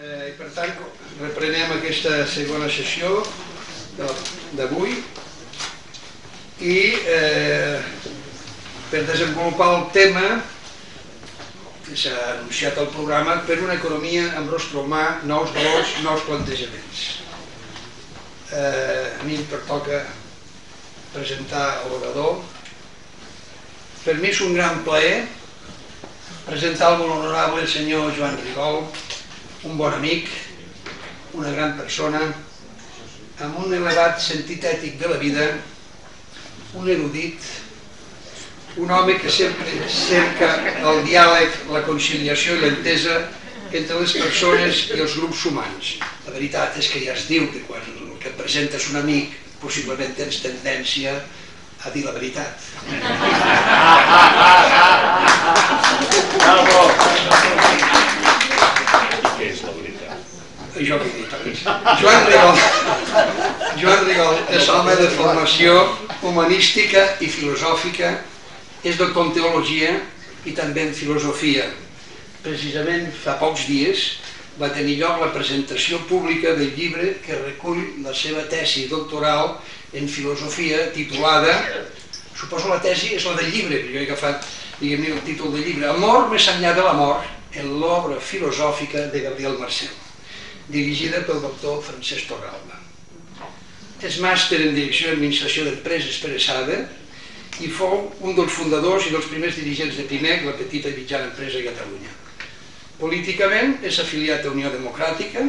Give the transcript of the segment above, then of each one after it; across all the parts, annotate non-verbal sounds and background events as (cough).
Eh, per tant, reprenem aquesta segona sessió d'avui i eh, per desenvolupar el tema que s'ha anunciat al programa per una economia amb rostre humà, nous valors, nous plantejaments. Eh, a mi em pertoca presentar l'orador. Per mi és un gran plaer presentar el molt honorable senyor Joan Rigol, un bon amic, una gran persona, amb un elevat sentit ètic de la vida, un erudit, un home que sempre cerca el diàleg, la conciliació i l'entesa entre les persones i els grups humans. La veritat és que ja es diu que quan el que presentes un amic possiblement tens tendència a dir la veritat. Què és la veritat? Jo he dit abans. Joan Rigol, Joan Rigol és home de formació humanística i filosòfica, és doctor en teologia i també en filosofia. Precisament fa pocs dies va tenir lloc la presentació pública del llibre que recull la seva tesi doctoral en filosofia titulada, suposo la tesi és la del llibre, perquè jo he agafat diguem-ne el títol del llibre, Amor més enllà de l'amor, en l'obra filosòfica de Gabriel Marcel, dirigida pel doctor Francesc Torralba. És màster en Direcció i Administració d'Empreses per ESADE i fou un dels fundadors i dels primers dirigents de PIMEC, la petita i mitjana empresa de Catalunya. Políticament és afiliat a Unió Democràtica,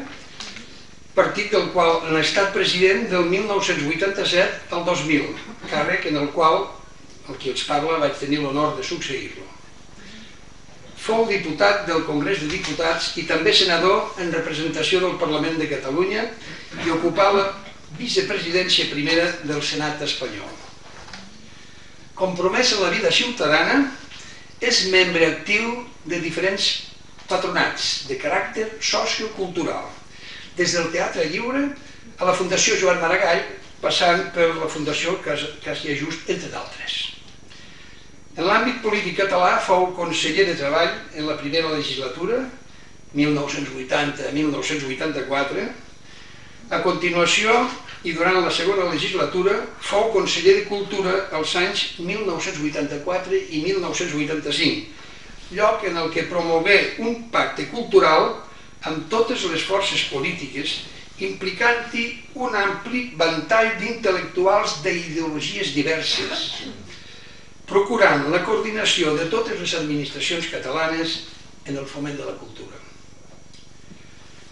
partit del qual n'ha estat president del 1987 al 2000, càrrec en el qual el qui els parla vaig tenir l'honor de succeir-lo. Fou diputat del Congrés de Diputats i també senador en representació del Parlament de Catalunya i ocupà la vicepresidència primera del Senat espanyol. Compromès en la vida ciutadana, és membre actiu de diferents patronats de caràcter sociocultural, des del Teatre Lliure a la Fundació Joan Maragall, passant per la Fundació Càsia Just, entre d'altres. En l'àmbit polític català fou conseller de Treball en la primera legislatura, 1980-1984. A continuació, i durant la segona legislatura, fou conseller de Cultura als anys 1984 i 1985, lloc en el que promogué un pacte cultural amb totes les forces polítiques implicant-hi un ampli ventall d'intel·lectuals d'ideologies diverses, procurant la coordinació de totes les administracions catalanes en el foment de la cultura.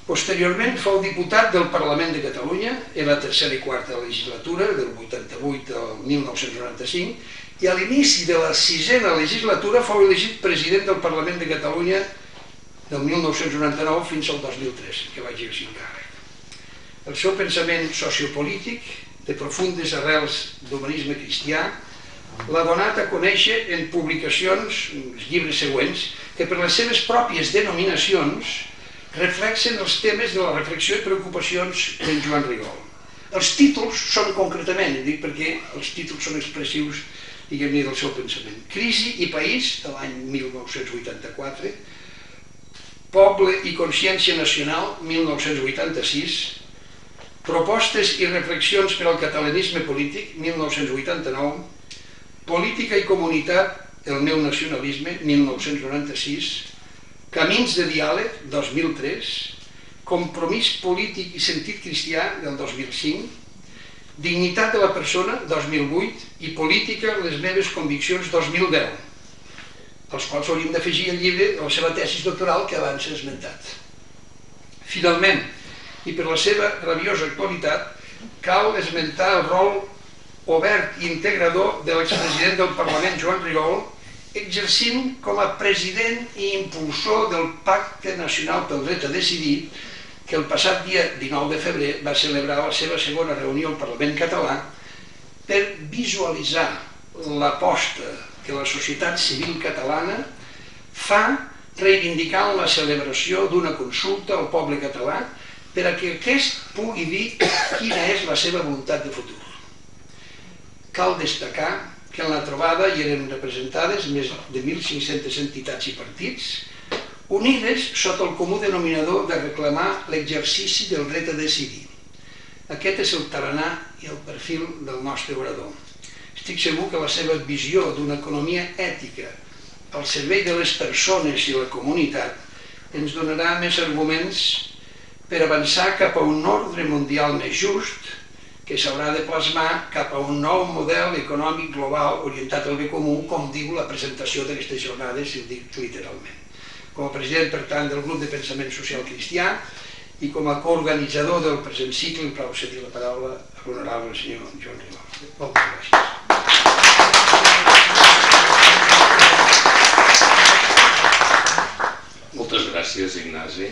Posteriorment fou diputat del Parlament de Catalunya en la tercera i quarta legislatura, del 88 al 1995, i a l'inici de la sisena legislatura fou elegit president del Parlament de Catalunya del 1999 fins al 2003, que va exercir el càrrec. El seu pensament sociopolític, de profundes arrels d'humanisme cristià, l'ha donat a conèixer en publicacions, els llibres següents, que per les seves pròpies denominacions reflexen els temes de la reflexió i preocupacions d'en Joan Rigol. Els títols són concretament, dic perquè els títols són expressius diguem-ne del seu pensament. Crisi i país, de l'any 1984, Poble i consciència nacional, 1986, Propostes i reflexions per al catalanisme polític, 1989, Política i comunitat, el meu nacionalisme, 1996, Camins de diàleg, 2003, Compromís polític i sentit cristià, del 2005, Dignitat de la persona, 2008, i Política, les meves conviccions, 2010, als quals hauríem d'afegir el llibre de la seva tesis doctoral que abans s'ha esmentat. Finalment, i per la seva rabiosa actualitat, cal esmentar el rol obert i integrador de l'expresident del Parlament, Joan Rigol, exercint com a president i impulsor del Pacte Nacional pel Dret a Decidir, que el passat dia 19 de febrer va celebrar la seva segona reunió al Parlament català per visualitzar l'aposta que la societat civil catalana fa reivindicant la celebració d'una consulta al poble català per a que aquest pugui dir quina és la seva voluntat de futur. Cal destacar que en la trobada hi eren representades més de 1.500 entitats i partits, unides sota el comú denominador de reclamar l'exercici del dret a decidir. Aquest és el tarannà i el perfil del nostre orador. Estic segur que la seva visió d'una economia ètica al servei de les persones i la comunitat ens donarà més arguments per avançar cap a un ordre mundial més just que s'haurà de plasmar cap a un nou model econòmic global orientat al bé comú, com diu la presentació d'aquestes jornades, si ho dic literalment com a president, per tant, del grup de pensament social cristià i com a coorganitzador del present cicle em plau cedir la paraula a l'honorable senyor Joan Rimó. Moltes gràcies. Moltes gràcies, Ignasi.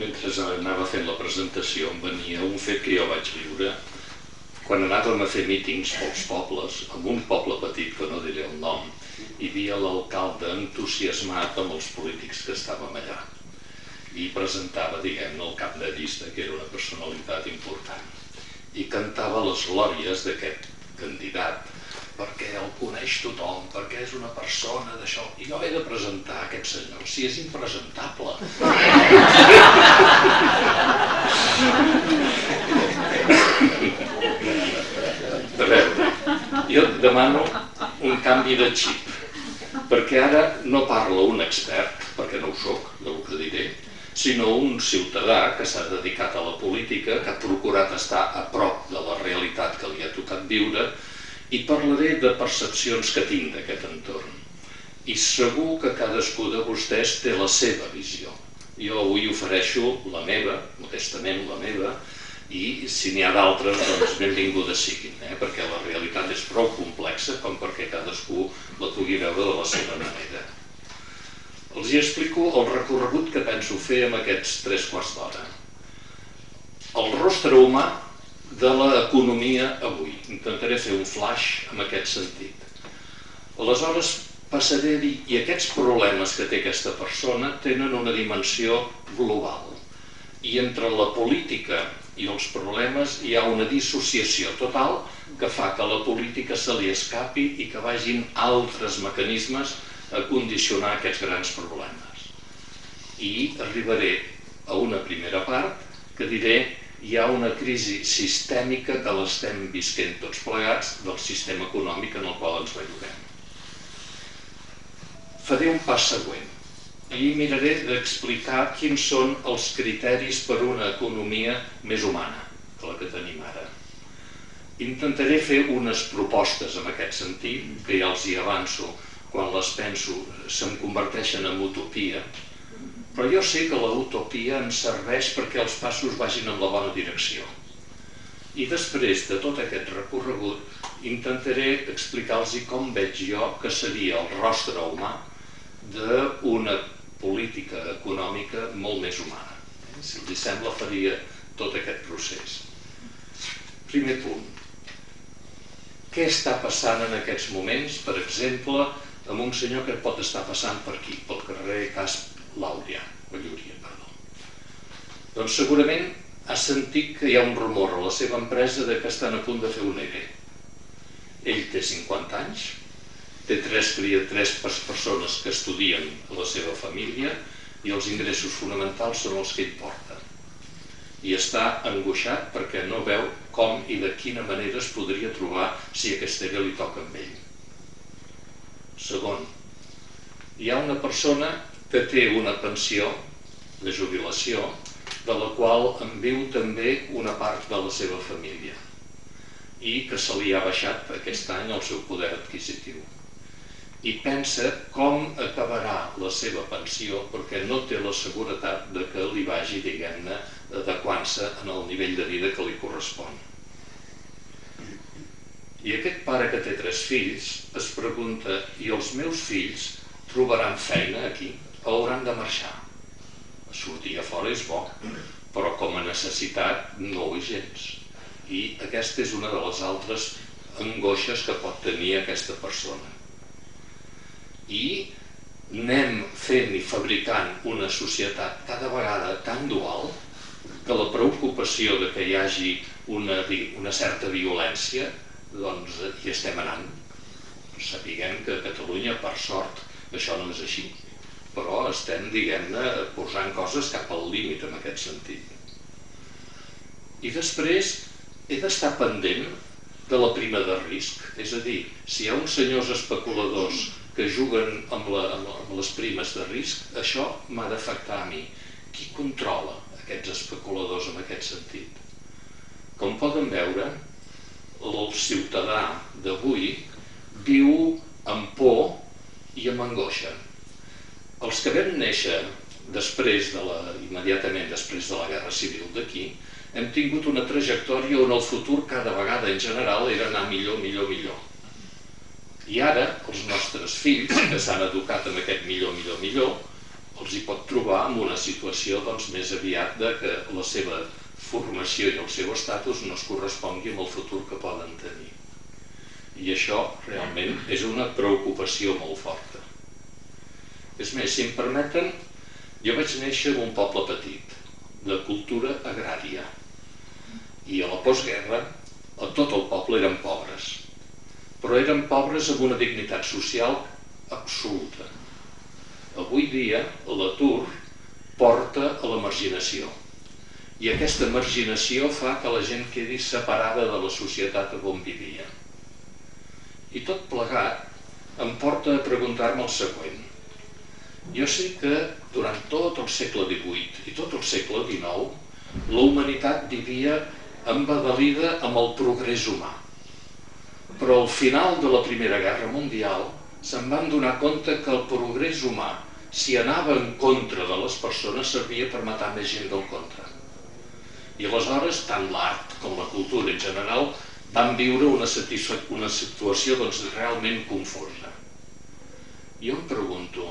Mentre anava fent la presentació em venia un fet que jo vaig viure. Quan anàvem a fer mítings pels pobles, en un poble petit que no diré el nom, hi havia l'alcalde entusiasmat amb els polítics que estàvem allà i presentava, diguem el cap de llista, que era una personalitat important, i cantava les glòries d'aquest candidat, perquè el coneix tothom, perquè és una persona d'això. I jo he de presentar aquest senyor, si és impresentable. A veure, jo demano un canvi de xip perquè ara no parla un expert, perquè no ho sóc, del que diré, sinó un ciutadà que s'ha dedicat a la política, que ha procurat estar a prop de la realitat que li ha tocat viure, i parlaré de percepcions que tinc d'aquest entorn. I segur que cadascú de vostès té la seva visió. Jo avui ofereixo la meva, modestament la meva, i si n'hi ha d'altres, doncs benvingudes siguin, eh? perquè la realitat és prou complexa com perquè cadascú la pugui veure de la seva manera. Els hi explico el recorregut que penso fer amb aquests tres quarts d'hora. El rostre humà de l'economia avui. Intentaré fer un flash en aquest sentit. Aleshores passaré a dir, i aquests problemes que té aquesta persona tenen una dimensió global. I entre la política i els problemes hi ha una dissociació total que fa que la política se li escapi i que vagin altres mecanismes a condicionar aquests grans problemes. I arribaré a una primera part que diré hi ha una crisi sistèmica que l'estem visquent tots plegats del sistema econòmic en el qual ens belluguem. Faré un pas següent i miraré d'explicar quins són els criteris per una economia més humana que la que tenim ara. Intentaré fer unes propostes en aquest sentit, que ja els hi avanço, quan les penso se'm converteixen en utopia, però jo sé que la utopia em serveix perquè els passos vagin en la bona direcció. I després de tot aquest recorregut intentaré explicar-los com veig jo que seria el rostre humà d'una política econòmica molt més humana. Si els sembla, faria tot aquest procés. Primer punt. Què està passant en aquests moments, per exemple, amb un senyor que pot estar passant per aquí, pel carrer Casp Làuria, o Llúria, perdó. Doncs segurament ha sentit que hi ha un rumor a la seva empresa de que estan a punt de fer un ERE. Ell té 50 anys, té tres, tres persones que estudien a la seva família i els ingressos fonamentals són els que ell porta. I està angoixat perquè no veu com i de quina manera es podria trobar si aquesta era li toca amb ell. Segon, hi ha una persona que té una pensió de jubilació de la qual en viu també una part de la seva família i que se li ha baixat aquest any el seu poder adquisitiu i pensa com acabarà la seva pensió perquè no té la seguretat de que li vagi, diguem-ne, adequant-se en el nivell de vida que li correspon. I aquest pare que té tres fills es pregunta, i els meus fills trobaran feina aquí hauran de marxar? Sortir a fora és bo, però com a necessitat no ho és gens. I aquesta és una de les altres angoixes que pot tenir aquesta persona i anem fent i fabricant una societat cada vegada tan dual que la preocupació de que hi hagi una, una certa violència, doncs hi estem anant. Sapiguem que a Catalunya, per sort, això no és així. Però estem, diguem-ne, posant coses cap al límit en aquest sentit. I després he d'estar pendent de la prima de risc, és a dir, si hi ha uns senyors especuladors que juguen amb, la, amb, les primes de risc, això m'ha d'afectar a mi. Qui controla aquests especuladors en aquest sentit? Com poden veure, el ciutadà d'avui viu amb por i amb angoixa. Els que vam néixer després de la, immediatament després de la Guerra Civil d'aquí, hem tingut una trajectòria on el futur cada vegada en general era anar millor, millor, millor. I ara els nostres fills, que s'han educat amb aquest millor, millor, millor, els hi pot trobar en una situació doncs, més aviat de que la seva formació i el seu estatus no es correspongui amb el futur que poden tenir. I això realment és una preocupació molt forta. És més, si em permeten, jo vaig néixer en un poble petit, de cultura agrària, i a la postguerra tot el poble eren pobres, però eren pobres amb una dignitat social absoluta. Avui dia l'atur porta a la marginació i aquesta marginació fa que la gent quedi separada de la societat on vivia. I tot plegat em porta a preguntar-me el següent. Jo sé que durant tot el segle XVIII i tot el segle XIX la humanitat vivia embadalida amb el progrés humà. Però al final de la Primera Guerra Mundial se'n van donar compte que el progrés humà, si anava en contra de les persones, servia per matar més gent del contra. I aleshores, tant l'art com la cultura en general van viure una, una situació doncs, realment confosa. Jo em pregunto,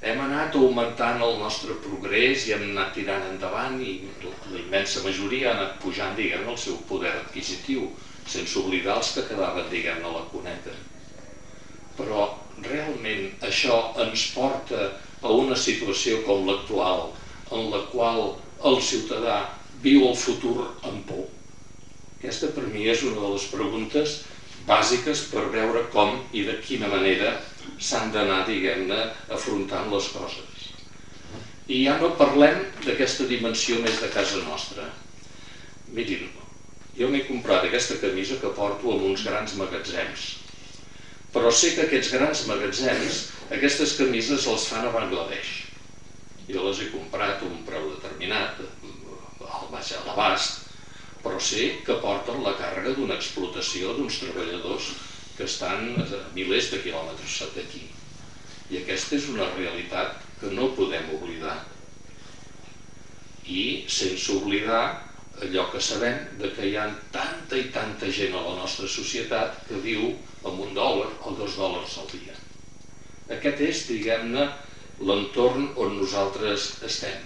hem anat augmentant el nostre progrés i hem anat tirant endavant i la immensa majoria ha anat pujant, diguem el seu poder adquisitiu, sense oblidar els que quedaven, diguem a la cuneta. Però realment això ens porta a una situació com l'actual, en la qual el ciutadà viu el futur amb por. Aquesta per mi és una de les preguntes bàsiques per veure com i de quina manera s'han d'anar, diguem-ne, afrontant les coses. I ja no parlem d'aquesta dimensió més de casa nostra. Mirin, jo m'he comprat aquesta camisa que porto en uns grans magatzems, però sé que aquests grans magatzems, aquestes camises les fan a Bangladesh. Jo les he comprat a un preu determinat, al baix a l'abast, però sé que porten la càrrega d'una explotació d'uns treballadors que estan a milers de quilòmetres d'aquí. I aquesta és una realitat que no podem oblidar. I sense oblidar allò que sabem de que hi ha tanta i tanta gent a la nostra societat que viu amb un dòlar o dos dòlars al dia. Aquest és, diguem-ne, l'entorn on nosaltres estem.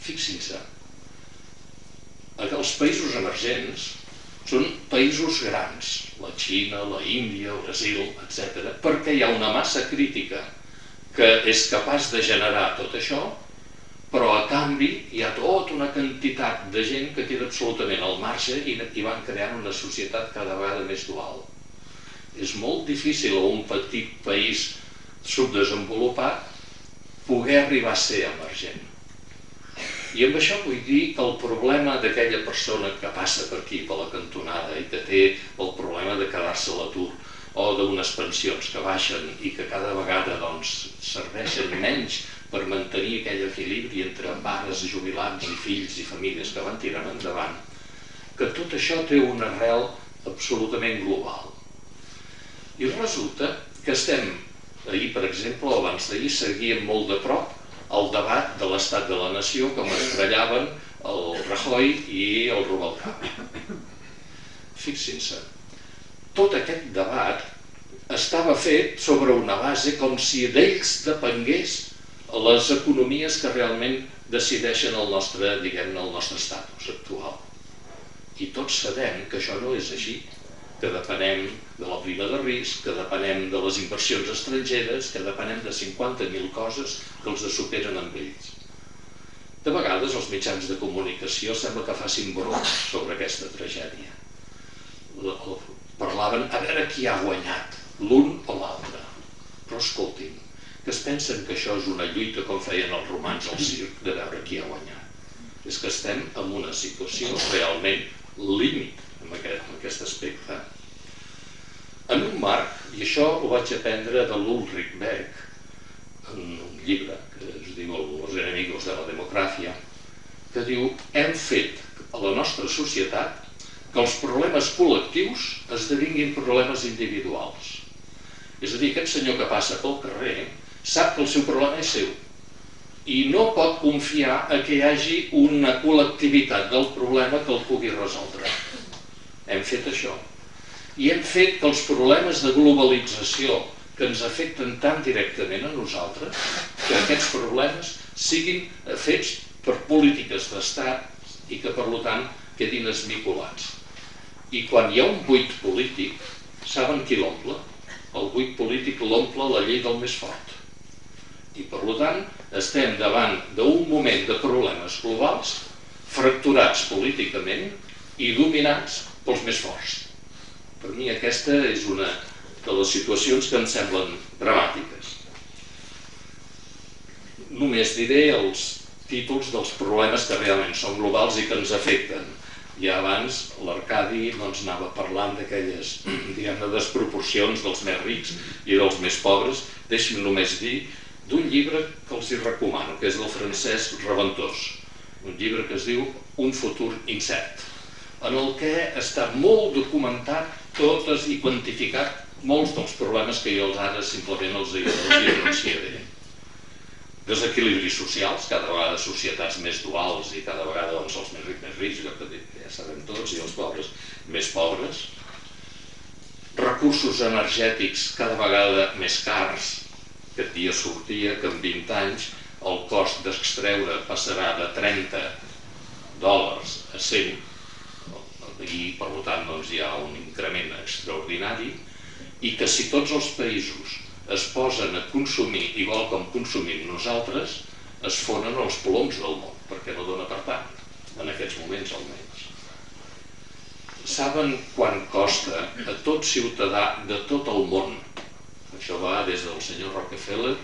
Fixin-se, els països emergents són països grans, la Xina, la Índia, el Brasil, etc. perquè hi ha una massa crítica que és capaç de generar tot això, però a canvi hi ha tota una quantitat de gent que queda absolutament al marge i, i van creant una societat cada vegada més dual. És molt difícil a un petit país subdesenvolupat poder arribar a ser emergent. I amb això vull dir que el problema d'aquella persona que passa per aquí, per la cantonada, i que té el problema de quedar-se a l'atur, o d'unes pensions que baixen i que cada vegada doncs, serveixen menys per mantenir aquell equilibri entre pares, jubilats i fills i famílies que van tirant endavant, que tot això té un arrel absolutament global. I resulta que estem, ahir per exemple, o abans d'ahir, seguíem molt de prop el debat de l'estat de la nació com es trellaven el Rajoy i el Rubalcaba. Fixin-se, tot aquest debat estava fet sobre una base com si d'ells depengués les economies que realment decideixen el nostre, diguem-ne, el nostre estatus actual. I tots sabem que això no és així que depenem de la prima de risc, que depenem de les inversions estrangeres, que depenem de 50.000 coses que els superen amb ells. De vegades els mitjans de comunicació sembla que facin broma sobre aquesta tragèdia. Parlaven a veure qui ha guanyat, l'un o l'altre. Però escoltin, que es pensen que això és una lluita com feien els romans al circ de veure qui ha guanyat. És que estem en una situació realment límit aquest, en aquest aspecte. En un marc, i això ho vaig aprendre de l'Ulrich Beck, en un llibre que es diu Los enemigos de la democràcia, que diu hem fet a la nostra societat que els problemes col·lectius esdevinguin problemes individuals. És a dir, aquest senyor que passa pel carrer sap que el seu problema és seu i no pot confiar a que hi hagi una col·lectivitat del problema que el pugui resoldre. Hem fet això. I hem fet que els problemes de globalització que ens afecten tan directament a nosaltres, que aquests problemes siguin fets per polítiques d'estat i que per tant quedin esmicolats. I quan hi ha un buit polític, saben qui l'omple? El buit polític l'omple la llei del més fort. I per tant estem davant d'un moment de problemes globals fracturats políticament i dominats pels més forts. Per mi aquesta és una de les situacions que em semblen dramàtiques. Només diré els títols dels problemes que realment són globals i que ens afecten. Ja abans l'Arcadi doncs, anava parlant d'aquelles (clears throat) desproporcions dels més rics i dels més pobres. Deixi'm només dir d'un llibre que els hi recomano, que és del Francesc Reventós, un llibre que es diu Un futur incert, en el que està molt documentat totes i quantificat molts dels problemes que jo els ara simplement els, hi anunciaré. Desequilibris socials, cada vegada societats més duals i cada vegada doncs, els més rics més rics, que ja sabem tots, i els pobres més pobres. Recursos energètics cada vegada més cars, aquest dia sortia que en 20 anys el cost d'extreure passarà de 30 dòlars a 100 i per tant doncs, hi ha un increment extraordinari i que si tots els països es posen a consumir igual com consumim nosaltres, es fonen els ploms del món, perquè no dona per tant, en aquests moments almenys. Saben quan costa a tot ciutadà de tot el món, això va des del senyor Rockefeller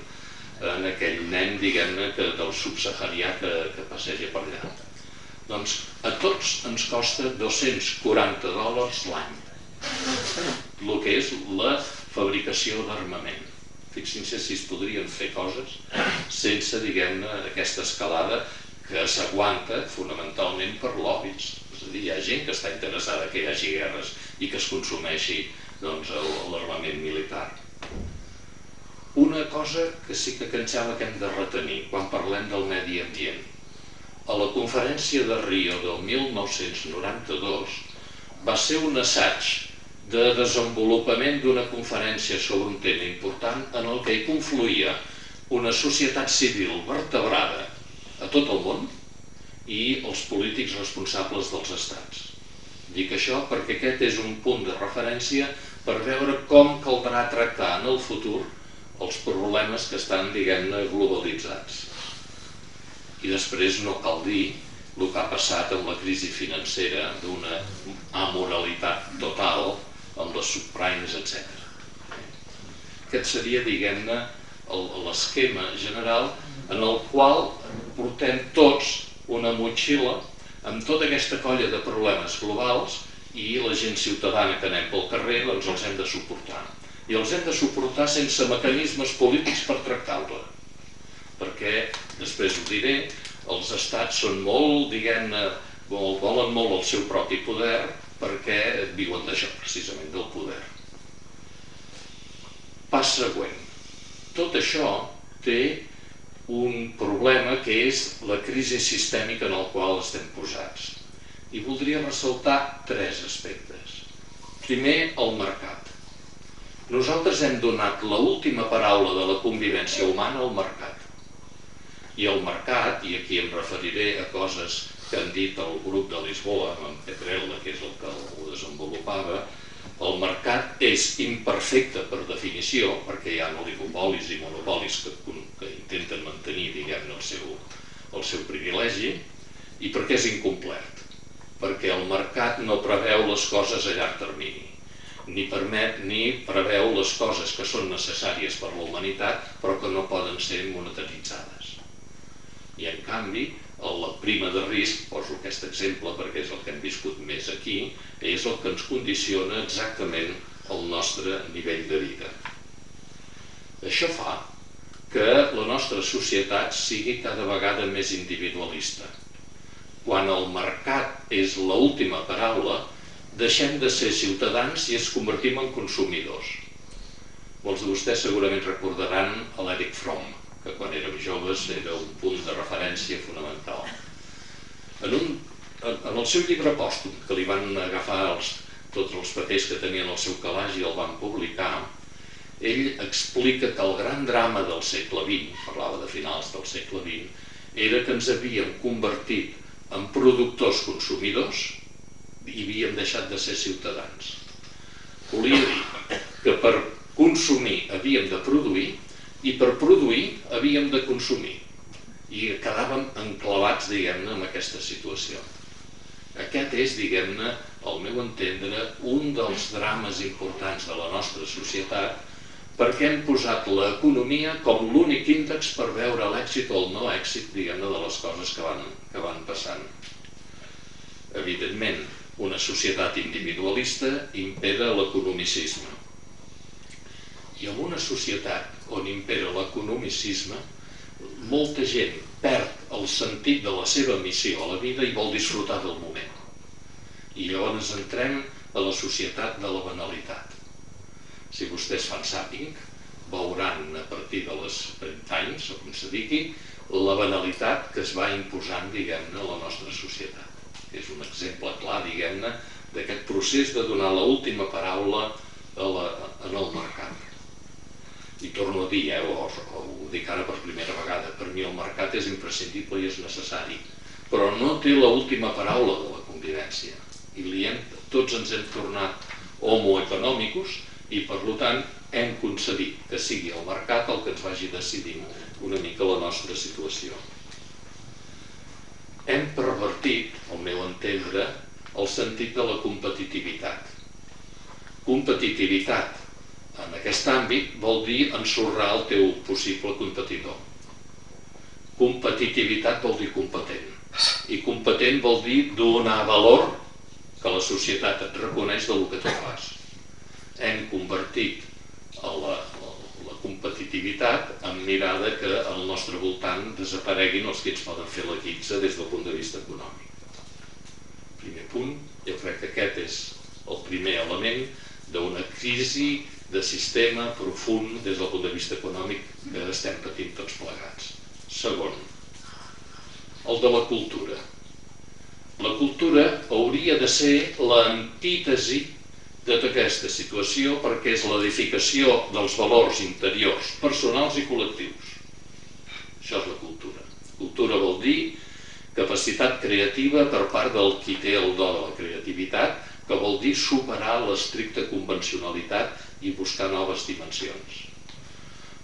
en aquell nen, diguem-ne, del subsaharià que, que passeja per allà. Doncs a tots ens costa 240 dòlars l'any el que és la fabricació d'armament. Fixin-se si es podrien fer coses sense, diguem-ne, aquesta escalada que s'aguanta fonamentalment per lobbies. És a dir, hi ha gent que està interessada que hi hagi guerres i que es consumeixi doncs, l'armament militar. Una cosa que sí que sembla que hem de retenir quan parlem del medi ambient. A la conferència de Rio del 1992 va ser un assaig de desenvolupament d'una conferència sobre un tema important en el que hi confluïa una societat civil vertebrada a tot el món i els polítics responsables dels estats. Dic això perquè aquest és un punt de referència per veure com caldrà tractar en el futur els problemes que estan, diguem-ne, globalitzats. I després no cal dir el que ha passat amb la crisi financera d'una amoralitat total amb les subprimes, etc. Aquest seria, diguem-ne, l'esquema general en el qual portem tots una motxilla amb tota aquesta colla de problemes globals i la gent ciutadana que anem pel carrer doncs els hem de suportar. I els hem de suportar sense mecanismes polítics per tractar-la. Perquè, després ho diré, els estats són molt, diguem-ne, volen molt el seu propi poder perquè viuen d'això, precisament, del poder. Pas següent. Tot això té un problema que és la crisi sistèmica en el qual estem posats. I voldria ressaltar tres aspectes. Primer, el mercat. Nosaltres hem donat l'última paraula de la convivència humana al mercat. I el mercat, i aquí em referiré a coses que han dit el grup de Lisboa, amb Petrella, que és el que ho desenvolupava, el mercat és imperfecte per definició, perquè hi ha oligopolis i monopolis que, que intenten mantenir diguem el, seu, el seu privilegi, i perquè és incomplet, perquè el mercat no preveu les coses a llarg termini. ni permet ni preveu les coses que són necessàries per la humanitat però que no poden ser monetaritzades. I en canvi, la prima de risc, poso aquest exemple perquè és el que hem viscut més aquí, és el que ens condiciona exactament el nostre nivell de vida. Això fa que la nostra societat sigui cada vegada més individualista. Quan el mercat és l'última paraula, deixem de ser ciutadans i es convertim en consumidors. Molts de vostès segurament recordaran l'Eric Fromm, que quan érem joves era un punt de referència fonamental. En, un, en el seu llibre pòstum, que li van agafar els, tots els papers que tenien al seu calaix i el van publicar, ell explica que el gran drama del segle XX, parlava de finals del segle XX, era que ens havíem convertit en productors consumidors i havíem deixat de ser ciutadans. Volia dir que per consumir havíem de produir i per produir havíem de consumir. I quedàvem enclavats, diguem-ne, en aquesta situació. Aquest és, diguem-ne, al meu entendre, un dels drames importants de la nostra societat perquè hem posat l'economia com l'únic índex per veure l'èxit o el no èxit, diguem-ne, de les coses que van, que van passant. Evidentment, una societat individualista impera l'economicisme. I en una societat on impera l'economicisme, molta gent perd el sentit de la seva missió a la vida i vol disfrutar del moment. I llavors entrem a la societat de la banalitat si vostès fan sàping, veuran a partir de les 30 anys, o com se digui, la banalitat que es va imposant, diguem-ne, a la nostra societat. És un exemple clar, diguem-ne, d'aquest procés de donar l'última paraula a la, en el mercat. I torno a dir, eh, o, o ho dic ara per primera vegada, per mi el mercat és imprescindible i és necessari, però no té l'última paraula de la convivència. I li hem, tots ens hem tornat homo econòmicos, i per tant hem concedit que sigui el mercat el que ens vagi decidint una mica la nostra situació. Hem pervertit, al meu entendre, el sentit de la competitivitat. Competitivitat en aquest àmbit vol dir ensorrar el teu possible competidor. Competitivitat vol dir competent. I competent vol dir donar valor que la societat et reconeix del que tu fas hem convertit la, la competitivitat en mirada que al nostre voltant desapareguin els que ens poden fer la guitza des del punt de vista econòmic. Primer punt, jo crec que aquest és el primer element d'una crisi de sistema profund des del punt de vista econòmic que estem patint tots plegats. Segon, el de la cultura. La cultura hauria de ser l'antítesi de tota aquesta situació perquè és l'edificació dels valors interiors, personals i col·lectius. Això és la cultura. Cultura vol dir capacitat creativa per part del qui té el do de la creativitat, que vol dir superar l'estricta convencionalitat i buscar noves dimensions.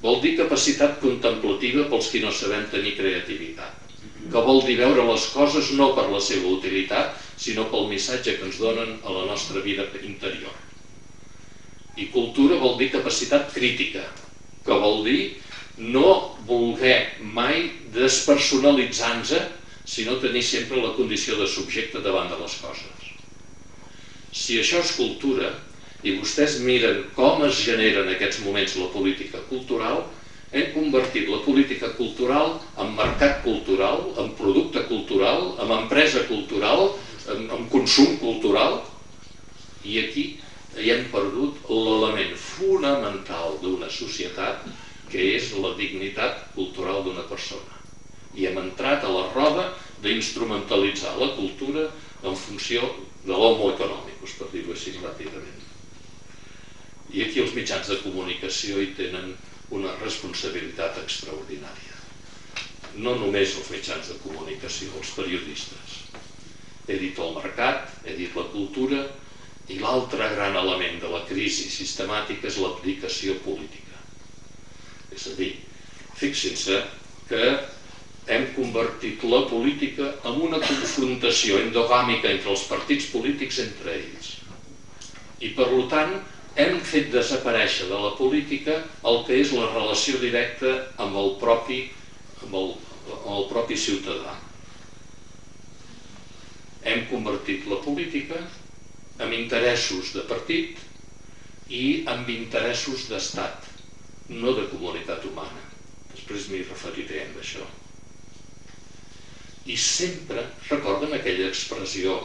Vol dir capacitat contemplativa pels qui no sabem tenir creativitat, que vol dir veure les coses no per la seva utilitat, sinó pel missatge que ens donen a la nostra vida interior. I cultura vol dir capacitat crítica, que vol dir no voler mai despersonalitzar-nos, sinó tenir sempre la condició de subjecte davant de les coses. Si això és cultura, i vostès miren com es genera en aquests moments la política cultural, hem convertit la política cultural en mercat cultural, en producte cultural, en empresa cultural, en, en consum cultural i aquí hi hem perdut l'element fonamental d'una societat que és la dignitat cultural d'una persona. I hem entrat a la roda d'instrumentalitzar la cultura en funció de l'homo econòmicus, per dir-ho així ràpidament. I aquí els mitjans de comunicació hi tenen una responsabilitat extraordinària. No només els mitjans de comunicació, els periodistes he dit el mercat, he dit la cultura, i l'altre gran element de la crisi sistemàtica és l'aplicació política. És a dir, fixin-se que hem convertit la política en una confrontació endogàmica entre els partits polítics entre ells. I per tant hem fet desaparèixer de la política el que és la relació directa amb el propi, amb el, amb el propi ciutadà. Hem convertit la política en interessos de partit i amb interessos d'estat, no de comunitat humana. Després m'hi referiré amb això. I sempre, recorden aquella expressió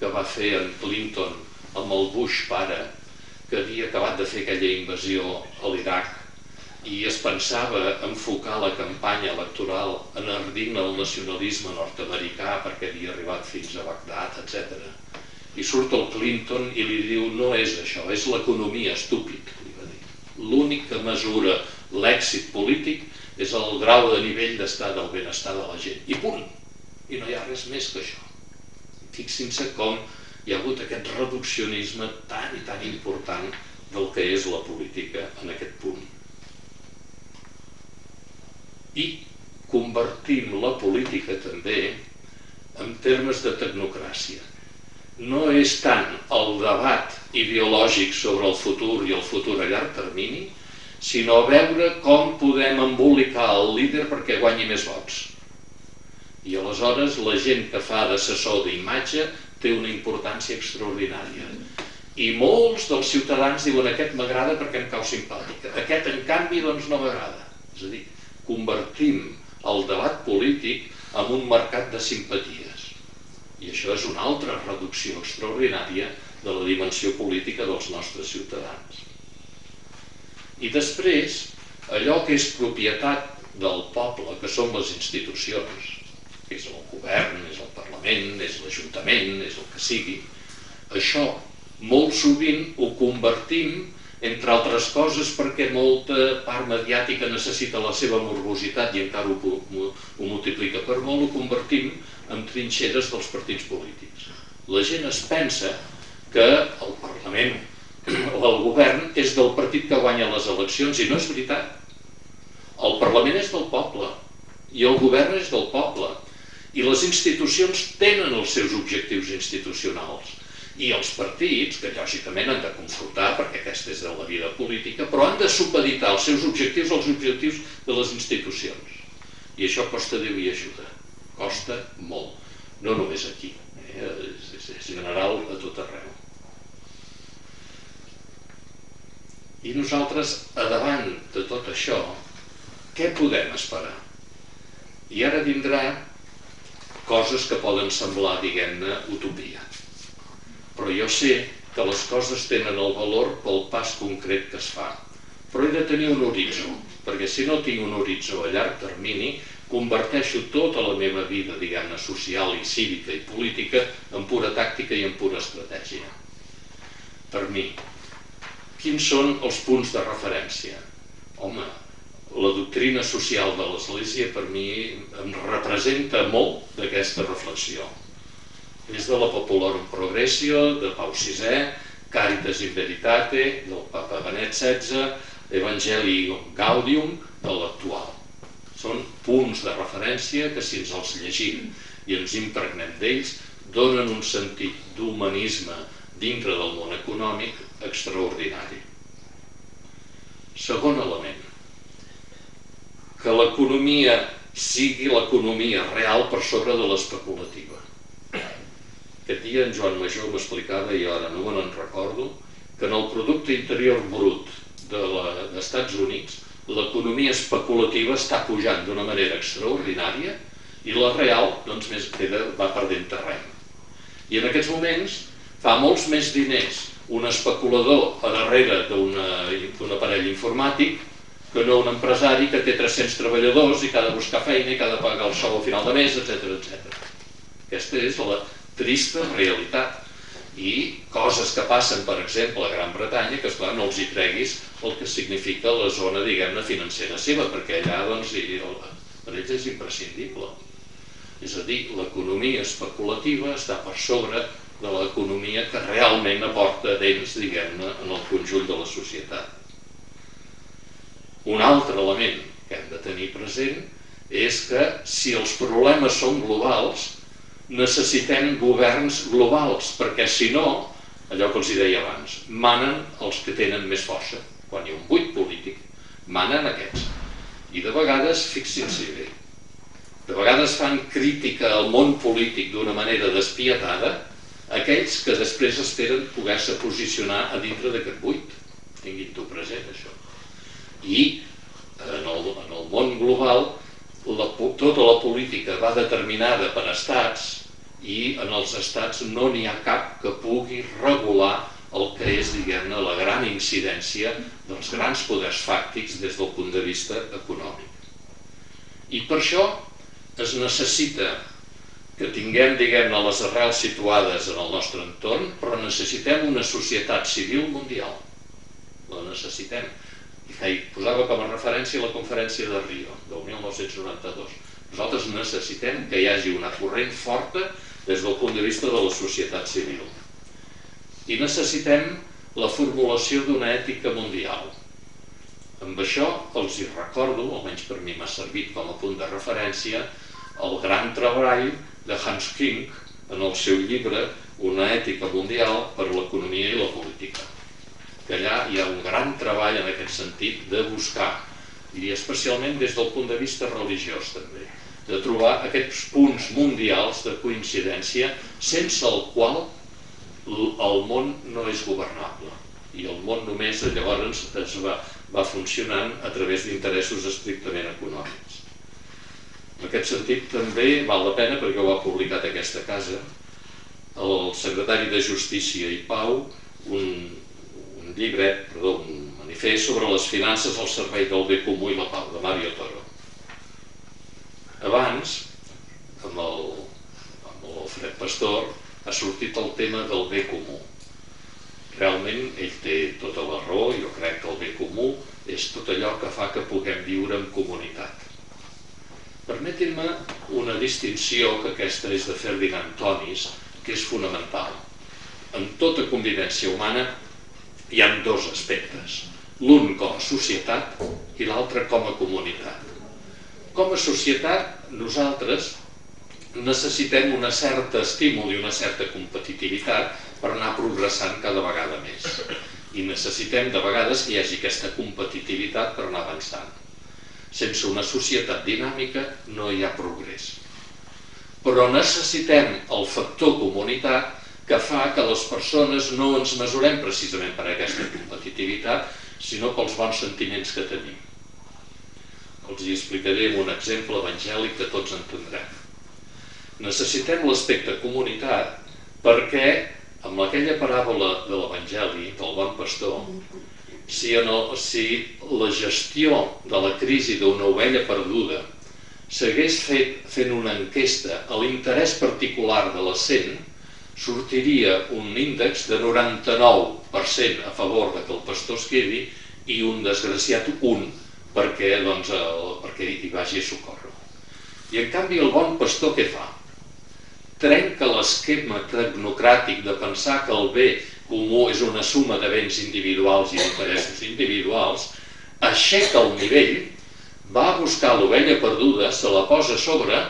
que va fer en Clinton amb el Bush pare, que havia acabat de fer aquella invasió a l'Iraq i es pensava enfocar la campanya electoral enardint el nacionalisme nord-americà perquè havia arribat fins a Bagdad, etc. I surt el Clinton i li diu no és això, és l'economia, estúpid, li va dir. L'únic que mesura l'èxit polític és el grau de nivell d'estat del benestar de la gent. I punt. I no hi ha res més que això. Fixin-se com hi ha hagut aquest reduccionisme tan i tan important del que és la política en aquest punt i convertim la política també en termes de tecnocràcia. No és tant el debat ideològic sobre el futur i el futur a llarg termini, sinó veure com podem embolicar el líder perquè guanyi més vots. I aleshores la gent que fa d'assessor d'imatge té una importància extraordinària. I molts dels ciutadans diuen aquest m'agrada perquè em cau simpàtic, aquest en canvi doncs no m'agrada. És a dir, convertim el debat polític en un mercat de simpaties. I això és una altra reducció extraordinària de la dimensió política dels nostres ciutadans. I després, allò que és propietat del poble, que són les institucions, és el govern, és el Parlament, és l'Ajuntament, és el que sigui, això molt sovint ho convertim entre altres coses perquè molta part mediàtica necessita la seva morbositat i encara ho, ho, ho multiplica per molt, ho convertim en trinxeres dels partits polítics. La gent es pensa que el Parlament o el govern és del partit que guanya les eleccions i no és veritat. El Parlament és del poble i el govern és del poble i les institucions tenen els seus objectius institucionals i els partits, que lògicament han de confrontar, perquè aquesta és de la vida política, però han de supeditar els seus objectius als objectius de les institucions. I això costa Déu i ajuda. Costa molt. No només aquí, eh? és, és, és general a tot arreu. I nosaltres, a davant de tot això, què podem esperar? I ara vindrà coses que poden semblar, diguem-ne, utopia però jo sé que les coses tenen el valor pel pas concret que es fa. Però he de tenir un horitzó, perquè si no tinc un horitzó a llarg termini, converteixo tota la meva vida, diguem-ne, social i cívica i política en pura tàctica i en pura estratègia. Per mi, quins són els punts de referència? Home, la doctrina social de l'Església per mi em representa molt d'aquesta reflexió és de la Populorum Progressio, de Pau VI, Caritas in Veritate, del Papa Benet XVI, Evangelium Gaudium, de l'actual. Són punts de referència que si ens els llegim i ens impregnem d'ells, donen un sentit d'humanisme dintre del món econòmic extraordinari. Segon element, que l'economia sigui l'economia real per sobre de l'especulativa. Aquest dia en Joan Major m'explicava, i ara no me n'en recordo, que en el producte interior brut dels de Estats Units l'economia especulativa està pujant d'una manera extraordinària i la real doncs, més queda, va perdent terreny. I en aquests moments fa molts més diners un especulador a darrere d'un aparell informàtic que no un empresari que té 300 treballadors i que ha de buscar feina i que ha de pagar el sou al final de mes, etc etc. Aquesta és la, trista realitat i coses que passen, per exemple, a Gran Bretanya, que esclar, no els hi treguis el que significa la zona, diguem-ne, financera seva, perquè allà, doncs, i, per ells és imprescindible. És a dir, l'economia especulativa està per sobre de l'economia que realment aporta dents, diguem-ne, en el conjunt de la societat. Un altre element que hem de tenir present és que si els problemes són globals, necessitem governs globals, perquè si no, allò que els deia abans, manen els que tenen més força. Quan hi ha un buit polític, manen aquests. I de vegades, fixin-s'hi bé, de vegades fan crítica al món polític d'una manera despietada aquells que després esperen poder-se posicionar a dintre d'aquest buit. Tinguin-ho present, això. I en el, en el món global la, tota la política va determinada per estats i en els estats no n'hi ha cap que pugui regular el que és, diguem-ne, la gran incidència dels grans poders fàctics des del punt de vista econòmic. I per això es necessita que tinguem, diguem-ne, les arrels situades en el nostre entorn, però necessitem una societat civil mundial. La necessitem. I posava com a referència la conferència de Rio, del 1992. Nosaltres necessitem que hi hagi una corrent forta des del punt de vista de la societat civil. I necessitem la formulació d'una ètica mundial. Amb això els hi recordo, almenys per mi m'ha servit com a punt de referència, el gran treball de Hans King en el seu llibre Una ètica mundial per l'economia i la política. Que allà hi ha un gran treball en aquest sentit de buscar, i especialment des del punt de vista religiós també, de trobar aquests punts mundials de coincidència sense el qual el món no és governable i el món només llavors es va, va funcionant a través d'interessos estrictament econòmics. En aquest sentit també val la pena, perquè ho ha publicat aquesta casa, el secretari de Justícia i Pau, un, llibret, perdó, un manifest sobre les finances al servei del bé comú i la pau, de Mario Toro. Abans, amb el, amb el Fred Pastor, ha sortit el tema del bé comú. Realment ell té tota la raó, jo crec que el bé comú és tot allò que fa que puguem viure en comunitat. Permetin-me una distinció que aquesta és de Ferdinand Tonis, que és fonamental. En tota convivència humana hi ha dos aspectes, l'un com a societat i l'altre com a comunitat com a societat, nosaltres necessitem una certa estímul i una certa competitivitat per anar progressant cada vegada més. I necessitem de vegades que hi hagi aquesta competitivitat per anar avançant. Sense una societat dinàmica no hi ha progrés. Però necessitem el factor comunitat que fa que les persones no ens mesurem precisament per aquesta competitivitat, sinó pels bons sentiments que tenim els hi explicaré un exemple evangèlic que tots entendrem. Necessitem l'aspecte comunitat perquè amb aquella paràbola de l'Evangeli, del bon pastor, si, en el, si la gestió de la crisi d'una ovella perduda s'hagués fet fent una enquesta a l'interès particular de la 100, sortiria un índex de 99% a favor de que el pastor es quedi i un desgraciat 1 perquè, doncs, el, perquè hi vagi a socórrer. I en canvi el bon pastor què fa? Trenca l'esquema tecnocràtic de pensar que el bé comú és una suma de béns individuals i interessos individuals, aixeca el nivell, va a buscar l'ovella perduda, se la posa a sobre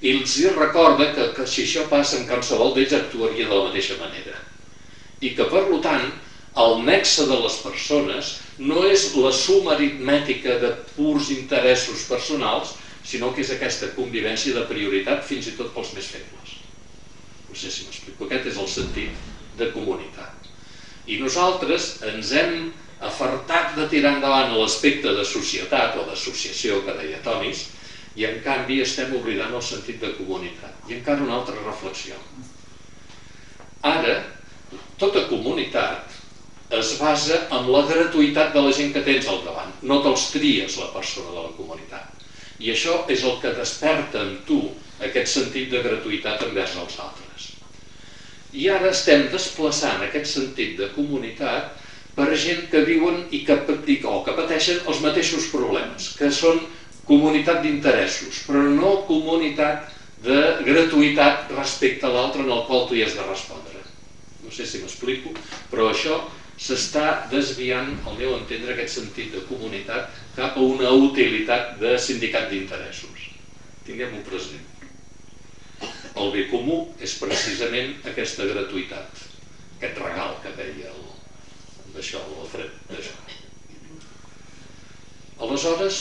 i els recorda que, que si això passa en qualsevol d'ells actuaria de la mateixa manera. I que, per tant, el nexe de les persones no és la suma aritmètica de purs interessos personals, sinó que és aquesta convivència de prioritat fins i tot pels més febles. No sé si m'explico. Aquest és el sentit de comunitat. I nosaltres ens hem afartat de tirar endavant l'aspecte de societat o d'associació que deia Tonis, i en canvi estem oblidant el sentit de comunitat. I encara una altra reflexió. Ara, tota comunitat es basa en la gratuïtat de la gent que tens al davant. No te'ls tries la persona de la comunitat. I això és el que desperta en tu aquest sentit de gratuïtat envers els altres. I ara estem desplaçant aquest sentit de comunitat per gent que viuen i que, o que pateixen els mateixos problemes, que són comunitat d'interessos, però no comunitat de gratuïtat respecte a l'altre en el qual tu hi has de respondre. No sé si m'explico, però això s'està desviant, al meu entendre, aquest sentit de comunitat cap a una utilitat de sindicat d'interessos. Tinguem-ho present. El bé comú és precisament aquesta gratuïtat. aquest regal que deia el, d'això. Aleshores,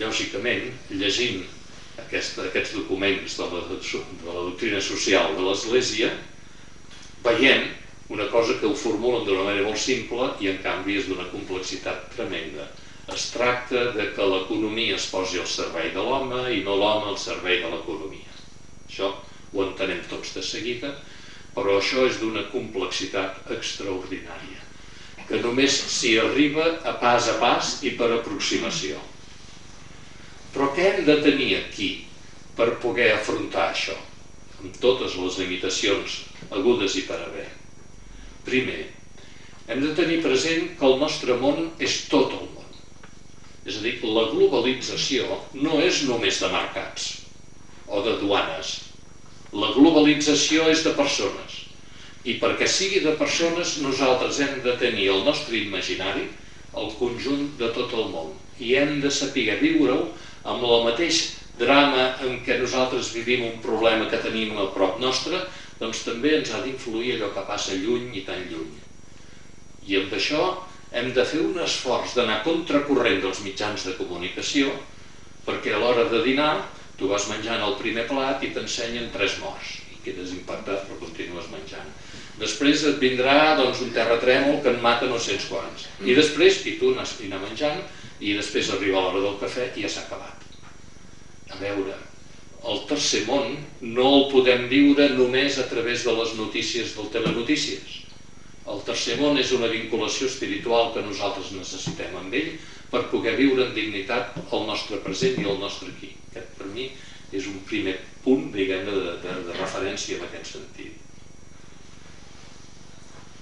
lògicament, llegint aquest, aquests documents de la, de la doctrina social de l'Església, veiem una cosa que ho formulen d'una manera molt simple i en canvi és d'una complexitat tremenda. Es tracta de que l'economia es posi al servei de l'home i no l'home al servei de l'economia. Això ho entenem tots de seguida, però això és d'una complexitat extraordinària, que només s'hi arriba a pas a pas i per aproximació. Però què hem de tenir aquí per poder afrontar això, amb totes les limitacions agudes i per haver? Primer, hem de tenir present que el nostre món és tot el món. És a dir, la globalització no és només de mercats o de duanes, la globalització és de persones. I perquè sigui de persones, nosaltres hem de tenir el nostre imaginari, el conjunt de tot el món. I hem de saber viure-ho amb el mateix drama en què nosaltres vivim un problema que tenim a prop nostre, doncs també ens ha d'influir allò que passa lluny i tan lluny. I amb això hem de fer un esforç d'anar contracorrent dels mitjans de comunicació perquè a l'hora de dinar Tu vas menjant el primer plat i t'ensenyen tres morts i quedes impactat però continues menjant. Després et vindrà doncs, un terratrèmol que en mata no sé quants. I després, i tu d'anar menjant, i després arriba l'hora del cafè i ja s'ha acabat. A veure, el tercer món no el podem viure només a través de les notícies del telenotícies. El tercer món és una vinculació espiritual que nosaltres necessitem amb ell per poder viure en dignitat el nostre present i el nostre aquí. Aquest per mi és un primer punt, diguem de, de, de referència en aquest sentit.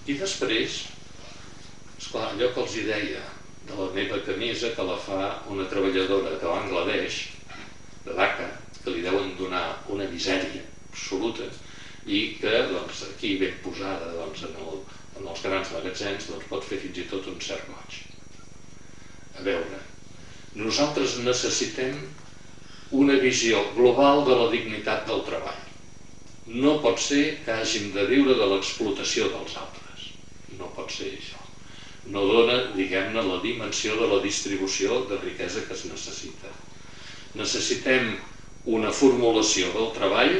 I després, esclar, allò que els hi deia de la meva camisa que la fa una treballadora de Bangladesh, de Dhaka, que li deuen donar una misèria absoluta i que doncs, aquí ben posada doncs, en, el, en els grans magatzems doncs, pot fer fins i tot un cert goig. A veure, nosaltres necessitem una visió global de la dignitat del treball. No pot ser que hàgim de viure de l'explotació dels altres. No pot ser això. No dona, diguem-ne, la dimensió de la distribució de riquesa que es necessita. Necessitem una formulació del treball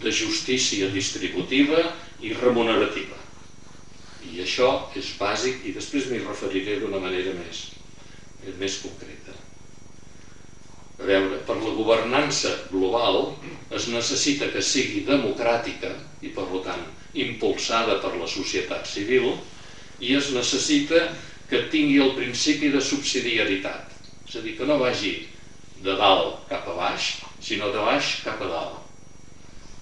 de justícia distributiva i remunerativa. I això és bàsic i després m'hi referiré d'una manera més, més concreta. A veure, per la governança global es necessita que sigui democràtica i per tant impulsada per la societat civil i es necessita que tingui el principi de subsidiaritat, és a dir, que no vagi de dalt cap a baix, sinó de baix cap a dalt.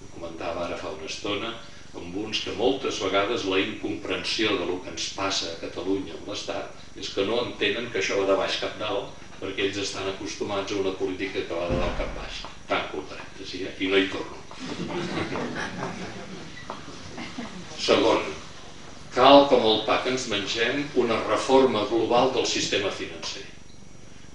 Ho comentava ara fa una estona amb uns que moltes vegades la incomprensió de lo que ens passa a Catalunya amb l'Estat és que no entenen que això va de baix cap dalt perquè ells estan acostumats a una política que va de dalt cap baix. Tanco el parèntesi, eh? i no hi torno. (laughs) Segon, cal com el pa que ens mengem una reforma global del sistema financer.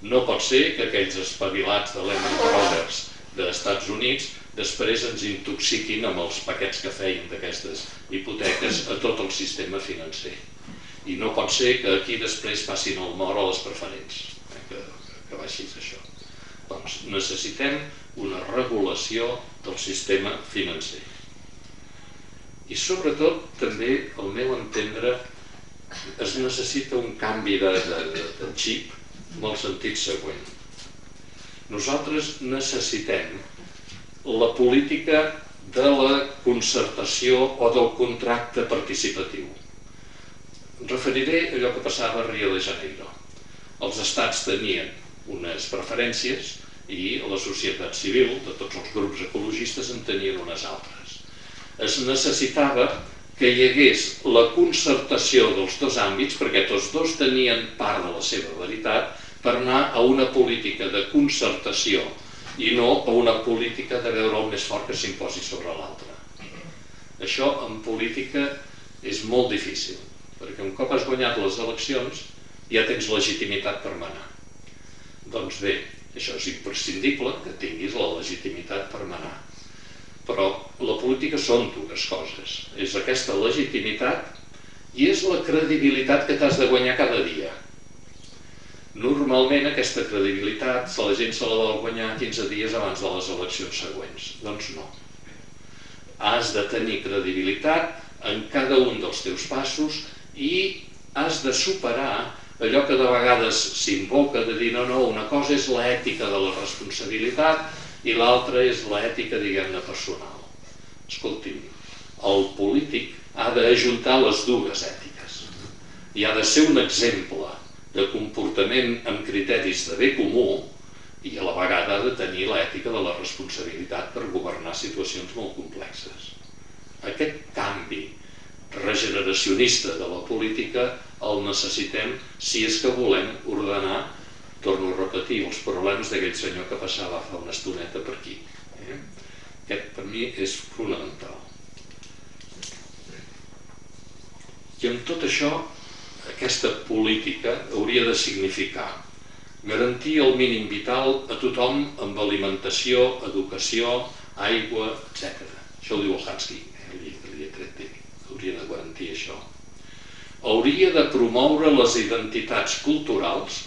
No pot ser que aquells espavilats de Lehman Brothers dels Estats Units després ens intoxiquin amb els paquets que feien d'aquestes hipoteques a tot el sistema financer. I no pot ser que aquí després passin el mort a les preferents que baixis això. Doncs necessitem una regulació del sistema financer. I sobretot també, al meu entendre, es necessita un canvi de, de, de, de xip en el sentit següent. Nosaltres necessitem la política de la concertació o del contracte participatiu. Referiré allò que passava a Rio de Janeiro. Els estats tenien unes preferències i la societat civil, de tots els grups ecologistes, en tenien unes altres. Es necessitava que hi hagués la concertació dels dos àmbits, perquè tots dos tenien part de la seva veritat, per anar a una política de concertació i no a una política de veure el més fort que s'imposi sobre l'altre. Això en política és molt difícil, perquè un cop has guanyat les eleccions ja tens legitimitat per manar. Doncs bé, això és imprescindible que tinguis la legitimitat per manar. Però la política són dues coses. És aquesta legitimitat i és la credibilitat que t'has de guanyar cada dia. Normalment aquesta credibilitat la gent se la vol guanyar 15 dies abans de les eleccions següents. Doncs no. Has de tenir credibilitat en cada un dels teus passos i has de superar allò que de vegades s'invoca de dir no, no, una cosa és l'ètica de la responsabilitat i l'altra és l'ètica, diguem-ne, personal. Escolti'm, el polític ha d'ajuntar les dues ètiques i ha de ser un exemple de comportament amb criteris de bé comú i a la vegada ha de tenir l'ètica de la responsabilitat per governar situacions molt complexes. Aquest canvi regeneracionista de la política el necessitem si és que volem ordenar, torno a repetir, els problemes d'aquell senyor que passava fa una estoneta per aquí. Eh? Aquest per mi és fonamental. I amb tot això aquesta política hauria de significar garantir el mínim vital a tothom amb alimentació, educació, aigua, etc. Això ho diu el Hansky, el lletret hauria de garantir això. Hauria de promoure les identitats culturals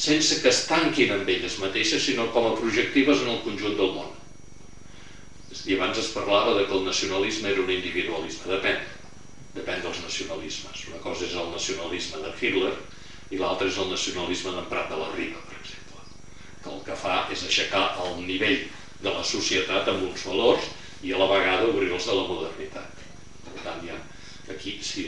sense que es tanquin amb elles mateixes, sinó com a projectives en el conjunt del món. I abans es parlava de que el nacionalisme era un individualisme. Depèn depèn dels nacionalismes. Una cosa és el nacionalisme de Hitler i l'altra és el nacionalisme d'en Prat de la Riba, per exemple, que el que fa és aixecar el nivell de la societat amb uns valors i a la vegada obrir-los a la modernitat. Per tant, ja aquí, si,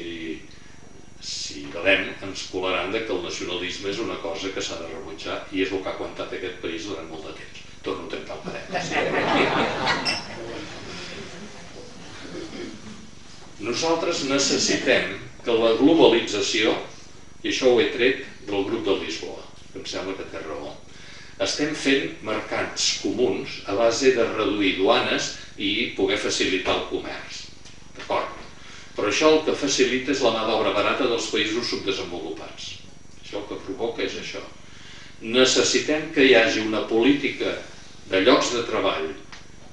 si vedem, ens colaran de que el nacionalisme és una cosa que s'ha de rebutjar i és el que ha aguantat aquest país durant molt de temps. Torno a tancar el parèntesi. Nosaltres necessitem que la globalització, i això ho he tret del grup de Lisboa, que em sembla que té raó, estem fent mercats comuns a base de reduir duanes i poder facilitar el comerç. Però això el que facilita és la mà d'obra barata dels països subdesenvolupats. Això el que provoca és això. Necessitem que hi hagi una política de llocs de treball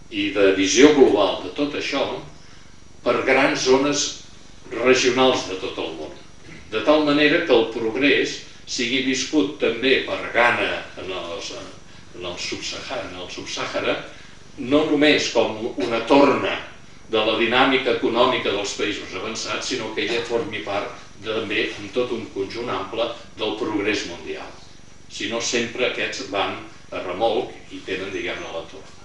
i de visió global de tot això per grans zones regionals de tot el món. De tal manera que el progrés sigui viscut també per Ghana en, els, en el subsahara, subsàhara, no només com una torna de la dinàmica econòmica dels països avançats, sinó que ella formi part també en tot un conjunt ample del progrés mundial. Si no, sempre aquests van a remolc i tenen, diguem-ne, la torna.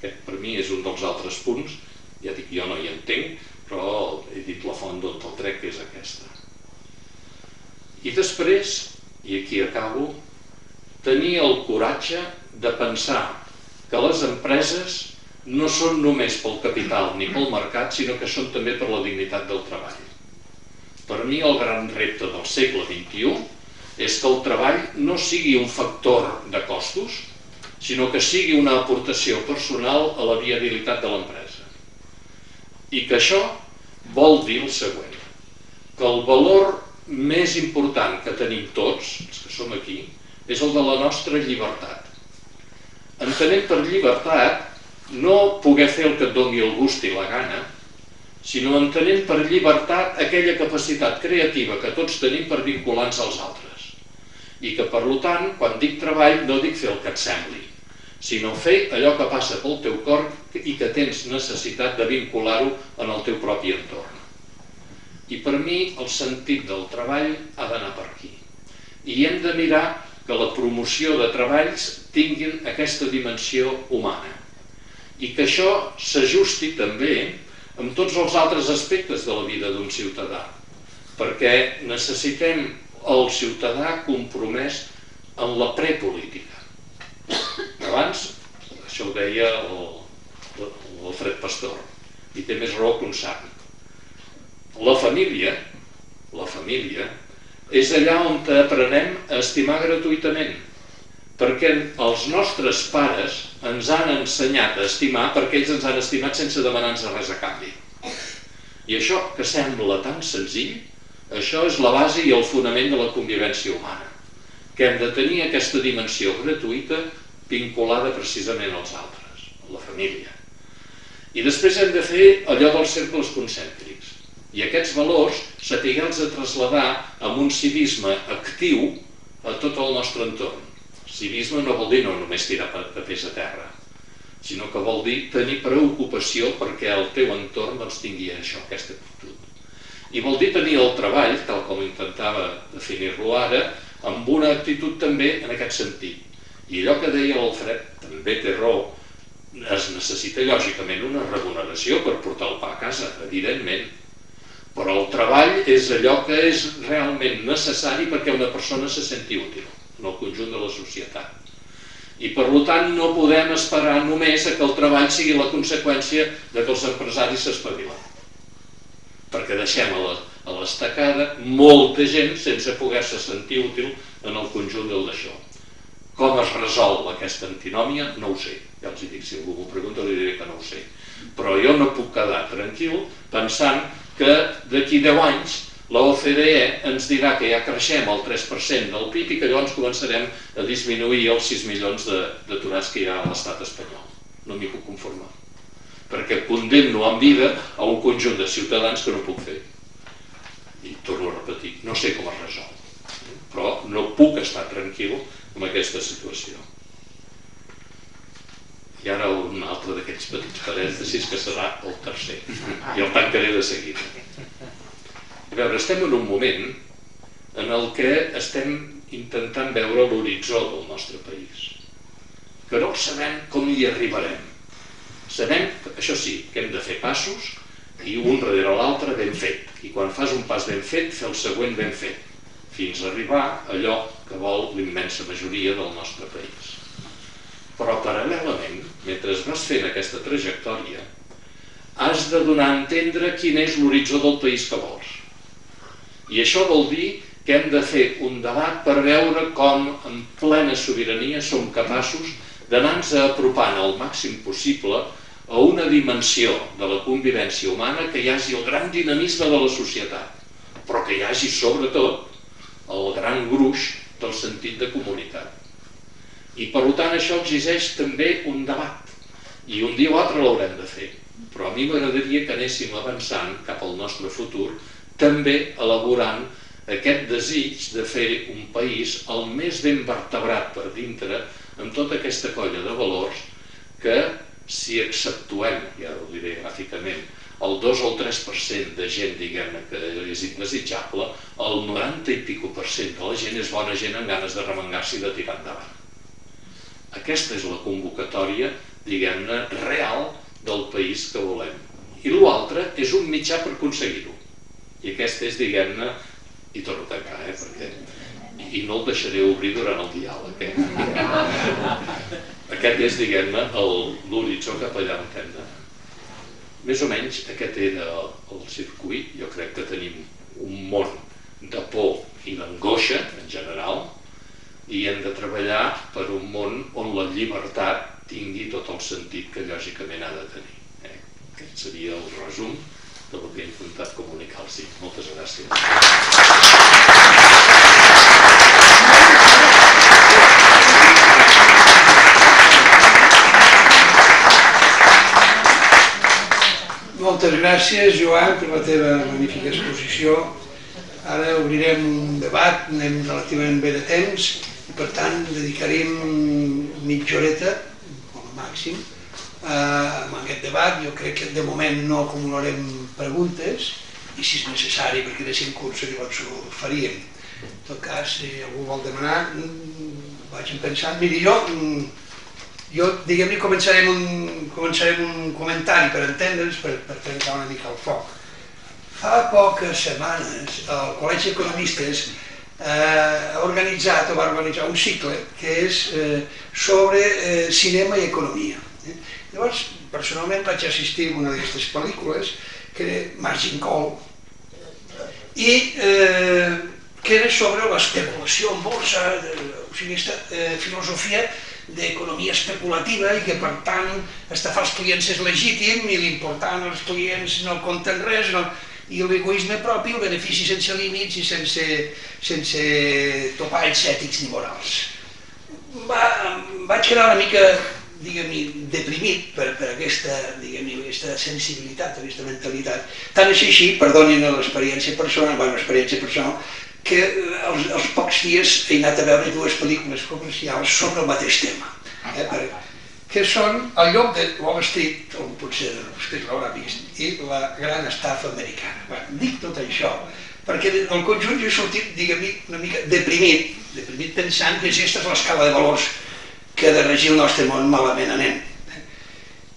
Aquest per mi és un dels altres punts ja dic, jo no hi entenc, però he dit la font d'on el trec, és aquesta. I després, i aquí acabo, tenir el coratge de pensar que les empreses no són només pel capital ni pel mercat, sinó que són també per la dignitat del treball. Per mi el gran repte del segle XXI és que el treball no sigui un factor de costos, sinó que sigui una aportació personal a la viabilitat de l'empresa. I que això vol dir el següent, que el valor més important que tenim tots, els que som aquí, és el de la nostra llibertat. Entenem per llibertat no poder fer el que et doni el gust i la gana, sinó entenem per llibertat aquella capacitat creativa que tots tenim per vincular-nos als altres. I que, per tant, quan dic treball, no dic fer el que et sembli, sinó fer allò que passa pel teu cor i que tens necessitat de vincular-ho en el teu propi entorn. I per mi el sentit del treball ha d'anar per aquí. I hem de mirar que la promoció de treballs tinguin aquesta dimensió humana i que això s'ajusti també amb tots els altres aspectes de la vida d'un ciutadà, perquè necessitem el ciutadà compromès en la prepolítica abans, això ho deia l'Alfred Pastor, i té més raó que un savi. La família, la família, és allà on aprenem a estimar gratuïtament, perquè els nostres pares ens han ensenyat a estimar perquè ells ens han estimat sense demanar-nos res a canvi. I això que sembla tan senzill, això és la base i el fonament de la convivència humana, que hem de tenir aquesta dimensió gratuïta vinculada precisament als altres, a la família. I després hem de fer allò dels cercles concèntrics. I aquests valors sapiguem-los a traslladar amb un civisme actiu a tot el nostre entorn. Civisme no vol dir no només tirar papers a terra, sinó que vol dir tenir preocupació perquè el teu entorn doncs, tingui això, aquesta actitud. I vol dir tenir el treball, tal com intentava definir-lo ara, amb una actitud també en aquest sentit. I allò que deia l'Alfred també té raó, es necessita lògicament una remuneració per portar el pa a casa, evidentment, però el treball és allò que és realment necessari perquè una persona se senti útil en el conjunt de la societat. I per tant no podem esperar només que el treball sigui la conseqüència de que els empresaris s'espavilen. Perquè deixem a l'estacada molta gent sense poder-se sentir útil en el conjunt del d'això. Com es resol aquesta antinòmia? No ho sé. Ja els dic, si algú m'ho pregunta li diré que no ho sé. Però jo no puc quedar tranquil pensant que d'aquí 10 anys la OCDE ens dirà que ja creixem el 3% del PIB i que llavors començarem a disminuir els 6 milions d'aturats que hi ha a l'estat espanyol. No m'hi puc conformar. Perquè condemno en vida a un conjunt de ciutadans que no puc fer. I torno a repetir, no sé com es resol, però no puc estar tranquil amb aquesta situació. I ara un altre d'aquests petits parèntesis que serà el tercer. I el tancaré de seguida. A veure, estem en un moment en el que estem intentant veure l'horitzó del nostre país. Que no sabem com hi arribarem. Sabem, això sí, que hem de fer passos i un darrere l'altre ben fet. I quan fas un pas ben fet, fer el següent ben fet, fins a arribar a allò que vol l'immensa majoria del nostre país. Però paral·lelament, mentre vas fent aquesta trajectòria, has de donar a entendre quin és l'horitzó del país que vols. I això vol dir que hem de fer un debat per veure com en plena sobirania som capaços d'anar-nos apropant al màxim possible a una dimensió de la convivència humana que hi hagi el gran dinamisme de la societat, però que hi hagi sobretot el gran gruix del sentit de comunitat. I per tant això exigeix també un debat. I un dia o altre l'haurem de fer. Però a mi m'agradaria que anéssim avançant cap al nostre futur, també elaborant aquest desig de fer un país el més ben vertebrat per dintre amb tota aquesta colla de valors que si exceptuem, ja ho diré gràficament, el 2 o el 3% de gent, diguem-ne, que és indesitjable, el 90 i pico per cent de la gent és bona gent amb ganes de remengar-se i de tirar endavant. Aquesta és la convocatòria, diguem-ne, real del país que volem. I l'altre és un mitjà per aconseguir-ho. I aquest és, diguem-ne, i torno a tancar, eh, perquè... I no el deixaré obrir durant el diàleg, eh? Aquest és, diguem-ne, l'horitzó cap allà on hem d'anar. Més o menys aquest era el circuit. Jo crec que tenim un món de por i d'angoixa, en general, i hem de treballar per un món on la llibertat tingui tot el sentit que lògicament ha de tenir. Eh? Aquest seria el resum del que he intentat comunicar-los. Moltes gràcies. Moltes gràcies, Joan, per la teva magnífica exposició. Ara obrirem un debat, anem relativament bé de temps, per tant, dedicarem mitja horeta, com a màxim, a aquest debat. Jo crec que de moment no acumularem preguntes i si és necessari, perquè de cinc cursos llavors ho faríem. En tot cas, si algú vol demanar, mm, vagin pensant. Miri, jo, mm, jo diguem-ne, començarem un, començarem un comentari per entendre'ns, per, per trencar una mica el foc. Fa poques setmanes el Col·legi d'Economistes eh, ha organitzat o va organitzar un cicle que és eh, sobre eh, cinema i economia. Eh? Llavors, personalment vaig assistir a una d'aquestes pel·lícules que era Margin Call i eh, que era sobre l'especulació en borsa, de, o sigui, aquesta eh, filosofia d'economia especulativa i que per tant estafar els clients és legítim i l'important els clients no compten res, no, i l'egoisme propi, el benefici sense límits i sense, sense topalls ètics ni morals. Va, vaig quedar una mica diguem deprimit per, per aquesta, diguem aquesta sensibilitat, aquesta mentalitat. Tant és així, perdonin l'experiència personal, bueno, l'experiència personal, que als, als pocs dies he anat a veure dues pel·lícules comercials sobre el mateix tema. Eh, per, que són el lloc de Wall Street, on potser vostè l'haurà vist, i la gran estafa americana. Bueno, dic tot això perquè el conjunt jo he sortit, diguem una mica deprimit, deprimit pensant que aquesta és l'escala de valors que de regir el nostre món malament anem.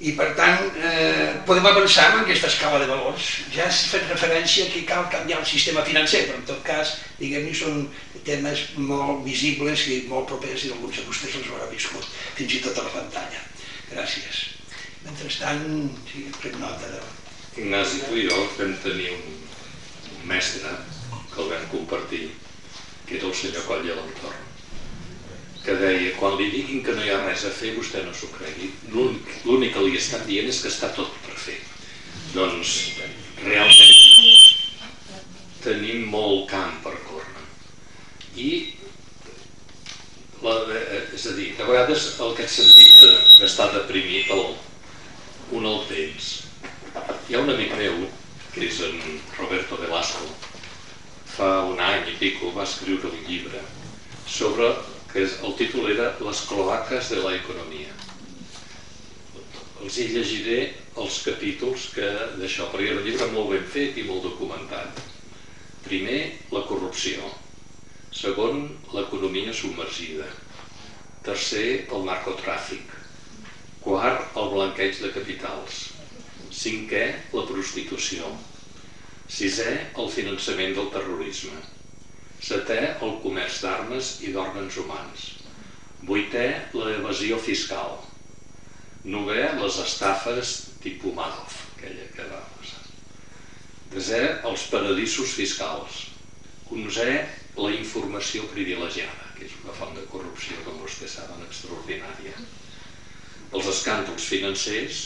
I per tant, eh, podem avançar en aquesta escala de valors. Ja has fet referència que cal canviar el sistema financer, però en tot cas, diguem-ne, són temes molt visibles i molt propers i alguns de vostès els haurà viscut, fins i tot a la pantalla. Gràcies. Mentrestant, sí, prenc nota de... Ignasi, tu i jo vam tenir un, mestre que el vam compartir, que era el senyor Coll de l'entorn que deia, quan li diguin que no hi ha res a fer, vostè no s'ho cregui. L'únic que li estan dient és que està tot per fer. Doncs, realment, tenim molt camp per córrer. I, la, eh, és a dir, de vegades el que sentit d'estar de, deprimit, el, un el temps. Hi ha un amic meu, que és en Roberto Velasco, fa un any i pico va escriure un llibre sobre que el títol era Les cloaques de la economia. Els hi llegiré els capítols que d'això, perquè era un llibre molt ben fet i molt documentat. Primer, la corrupció. Segon, l'economia submergida. Tercer, el narcotràfic. Quart, el blanqueig de capitals. Cinquè, la prostitució. Sisè, el finançament del terrorisme. Setè, el comerç d'armes i d'òrgans humans. Vuitè, l'evasió fiscal. Novè, les estafes tipus Madoff, aquella que va passar. Desè, els paradisos fiscals. Onzè, la informació privilegiada, que és una font de corrupció, com vostès saben, extraordinària. Els escàndols financers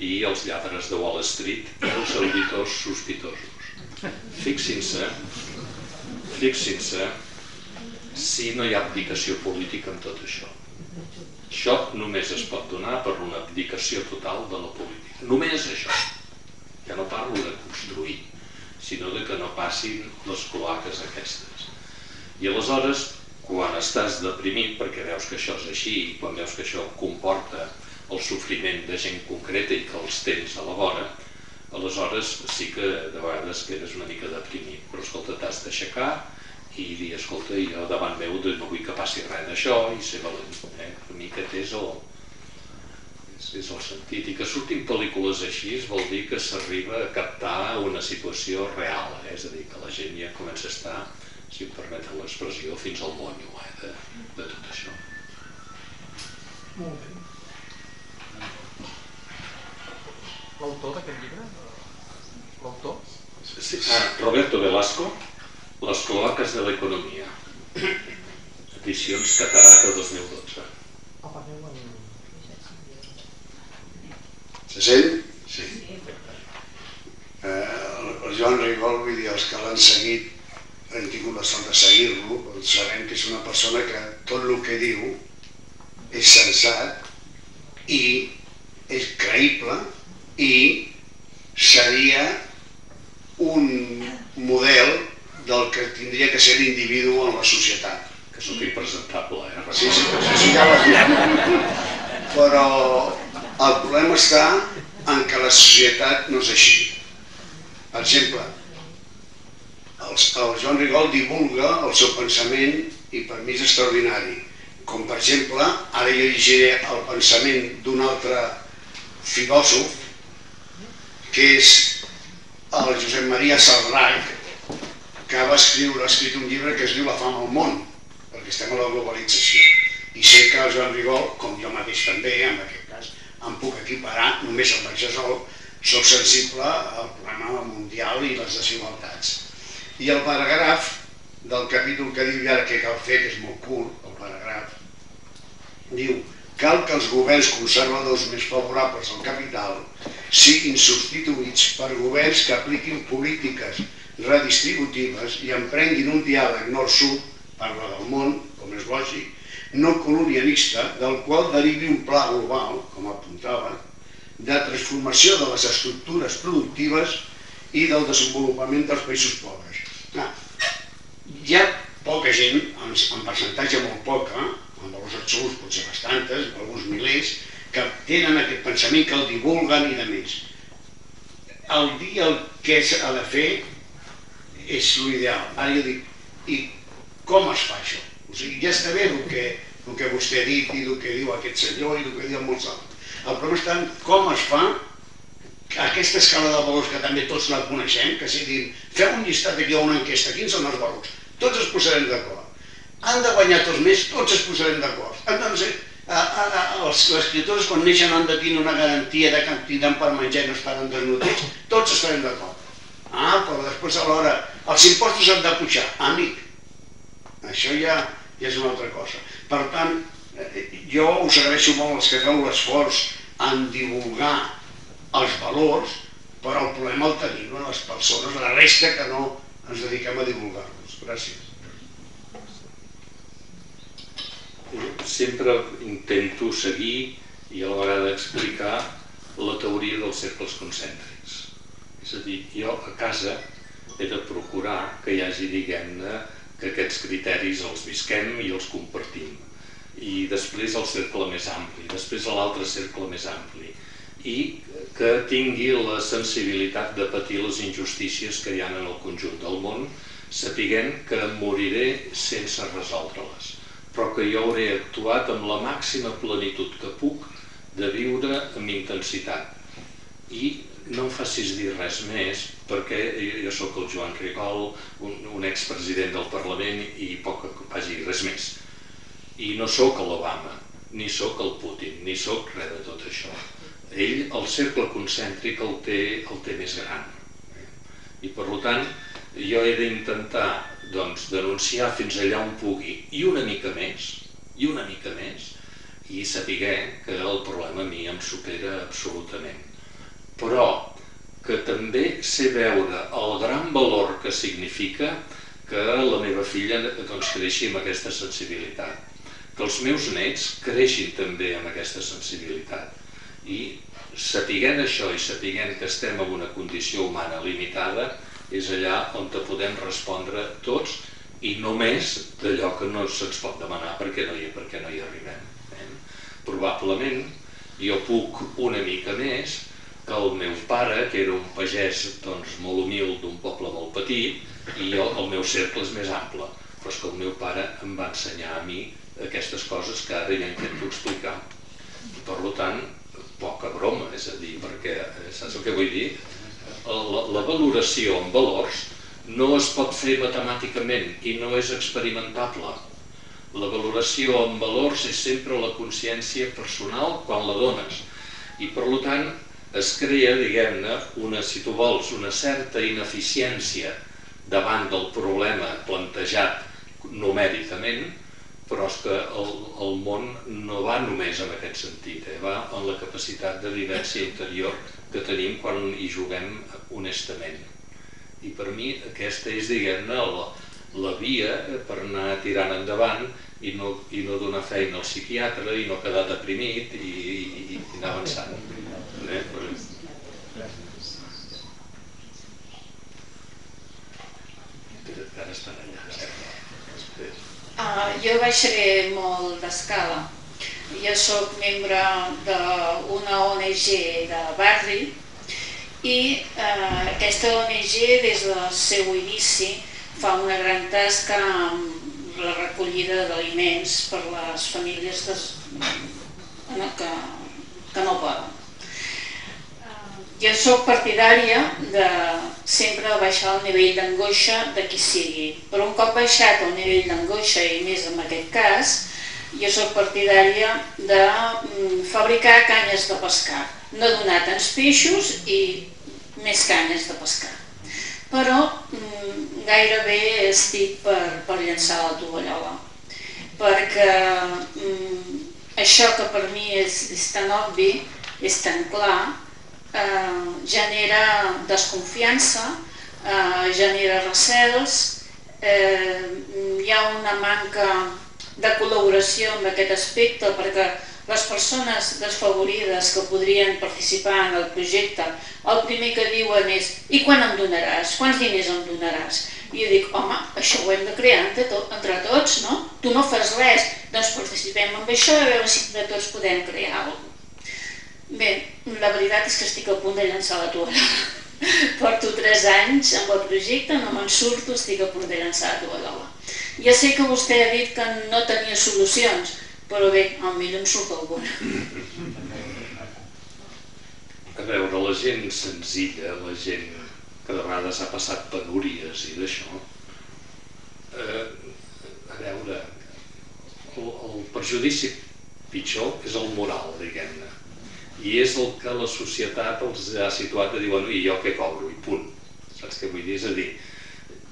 i els lladres de Wall Street els auditors sospitosos. Fixin-se Fixin-se si no hi ha abdicació política en tot això. Això només es pot donar per una abdicació total de la política. Només això. Ja no parlo de construir, sinó de que no passin les cloaques aquestes. I aleshores, quan estàs deprimit perquè veus que això és així i quan veus que això comporta el sofriment de gent concreta i que els tens a la vora, aleshores sí que de vegades quedes una mica deprimit, però escolta, t'has d'aixecar i dir, escolta, jo davant meu no vull que passi res d'això i ser valent, eh? una mica és el, és, és el sentit. I que surtin pel·lícules així vol dir que s'arriba a captar una situació real, eh? és a dir, que la gent ja comença a estar, si em permeten l'expressió, fins al monyo eh? de, de tot això. Molt bé. L'autor d'aquest llibre? L'autor? Sí, ah, Roberto Velasco, Les cloaques de l'economia. Edicions Catarata 2012. Se sent? Sí. Eh, el Joan Rigol, vull dir, els que l'han seguit, hem tingut la sort de seguir-lo, doncs sabem que és una persona que tot el que diu és sensat i és creïble i seria un model del que tindria que ser l'individu en la societat. Que sóc impresentable, eh? Sí, sí, sí, sí ja l'has dit. Però el problema està en que la societat no és així. Per exemple, el, el Joan Rigol divulga el seu pensament i per mi és extraordinari. Com per exemple, ara llegiré el pensament d'un altre filòsof que és el Josep Maria Salrac, que va escriure, ha escrit un llibre que es diu La fam al món, perquè estem a la globalització. I sé que el Joan Rigol, com jo mateix també, en aquest cas, em puc equiparar, només el vaig sol, soc sensible al problema mundial i les desigualtats. I el paragraf del capítol que diu ara que cal fer, que és molt curt, el paragraf, diu cal que els governs conservadors més favorables al capital siguin substituïts per governs que apliquin polítiques redistributives i emprenguin un diàleg nord-sud, parla del món, com és lògic, no colonialista del qual derivi un pla global, com apuntava, de transformació de les estructures productives i del desenvolupament dels països pobres. Ah, hi ha poca gent, en, en percentatge molt poca, en valors absoluts potser bastantes, alguns milers, que tenen aquest pensament, que el divulguen i de més. El dia el que s'ha de fer és l'ideal. Ara jo dic, i com es fa això? O sigui, ja està bé el que, el que vostè ha dit i el que diu aquest senyor i el que diuen molts altres. El problema està en com es fa aquesta escala de valors que també tots la coneixem, que si diuen, feu un llistat aquí o una enquesta, quins són els valors? Tots es posarem d'acord. Han de guanyar tots més, tots es posarem d'acord. A, a, a, els, les criatures quan neixen han de tenir una garantia de que tindran per menjar i no estaran desnutits, tots estarem d'acord. Ah, però després alhora els impostos han de pujar, amic. Això ja, ja és una altra cosa. Per tant, eh, jo us agraeixo molt els que feu l'esforç en divulgar els valors, però el problema el tenim a les persones, la resta que no ens dediquem a divulgar-los. Gràcies. Sempre intento seguir i a la vegada explicar la teoria dels cercles concèntrics. És a dir, jo a casa he de procurar que hi hagi, diguem-ne, que aquests criteris els visquem i els compartim. I després el cercle més ampli, després l'altre cercle més ampli. I que tingui la sensibilitat de patir les injustícies que hi ha en el conjunt del món, sapiguent que moriré sense resoldre-les, però que jo hauré actuat amb la màxima plenitud que puc de viure amb intensitat. I no em facis dir res més perquè jo sóc el Joan Rigol, un, un expresident del Parlament i poc que faci res més. I no sóc l'Obama, ni sóc el Putin, ni sóc res de tot això. Ell, el cercle concèntric, el té, el té més gran. I per tant, jo he d'intentar doncs, denunciar fins allà on pugui, i una mica més, i una mica més, i saber que el problema a mi em supera absolutament. Però que també sé veure el gran valor que significa que la meva filla doncs, creixi amb aquesta sensibilitat, que els meus nets creixin també amb aquesta sensibilitat. I sapiguent això i sapiguent que estem en una condició humana limitada, és allà on te podem respondre tots i només d'allò que no se'ns pot demanar perquè no hi, perquè no hi arribem. Eh? Probablement jo puc una mica més, que el meu pare, que era un pagès doncs, molt humil d'un poble molt petit, i jo, el meu cercle és més ample. Però és que el meu pare em va ensenyar a mi aquestes coses que ara ja intento explicar. Per tant, poca broma, és a dir, perquè, eh, saps el que vull dir? La, la valoració en valors no es pot fer matemàticament i no és experimentable. La valoració en valors és sempre la consciència personal quan la dones. I per tant, es crea, diguem-ne, una, si tu vols, una certa ineficiència davant del problema plantejat numèricament, però és que el, el món no va només en aquest sentit, eh? va en la capacitat de vivència interior que tenim quan hi juguem honestament. I per mi aquesta és, diguem-ne, la, la via per anar tirant endavant i no, i no donar feina al psiquiatre i no quedar deprimit i, i, i anar avançant. Eh? Ara estan allà. Uh, jo baixaré molt d'escala. Jo sóc membre d'una ONG de barri i uh, aquesta ONG des del seu inici fa una gran tasca amb la recollida d'aliments per les famílies des... que, que no poden. Jo sóc partidària de sempre baixar el nivell d'angoixa de qui sigui, però un cop baixat el nivell d'angoixa, i més en aquest cas, jo sóc partidària de mm, fabricar canyes de pescar, no donar tants peixos i més canyes de pescar. Però mm, gairebé estic per, per llançar la tovallola, perquè mm, això que per mi és, és tan obvi, és tan clar, eh, genera desconfiança, eh, genera recels, eh, hi ha una manca de col·laboració en aquest aspecte perquè les persones desfavorides que podrien participar en el projecte el primer que diuen és i quan em donaràs? Quants diners em donaràs? I jo dic, home, això ho hem de crear entre, to entre tots, no? Tu no fas res, doncs participem en això a veure si entre tots podem crear alguna cosa. Bé, la veritat és que estic a punt de llançar la tovallola. (laughs) Porto tres anys amb el projecte, no me'n surto, estic a punt de llançar la tovallola. Ja sé que vostè ha dit que no tenia solucions, però bé, almenys em surt alguna. A veure, la gent senzilla, la gent que de vegades ha passat penúries i d'això, eh, a veure, el, el perjudici pitjor és el moral, diguem-ne. I és el que la societat els ha situat de dir, bueno, i jo què cobro, i punt. Saps què vull dir? És a dir,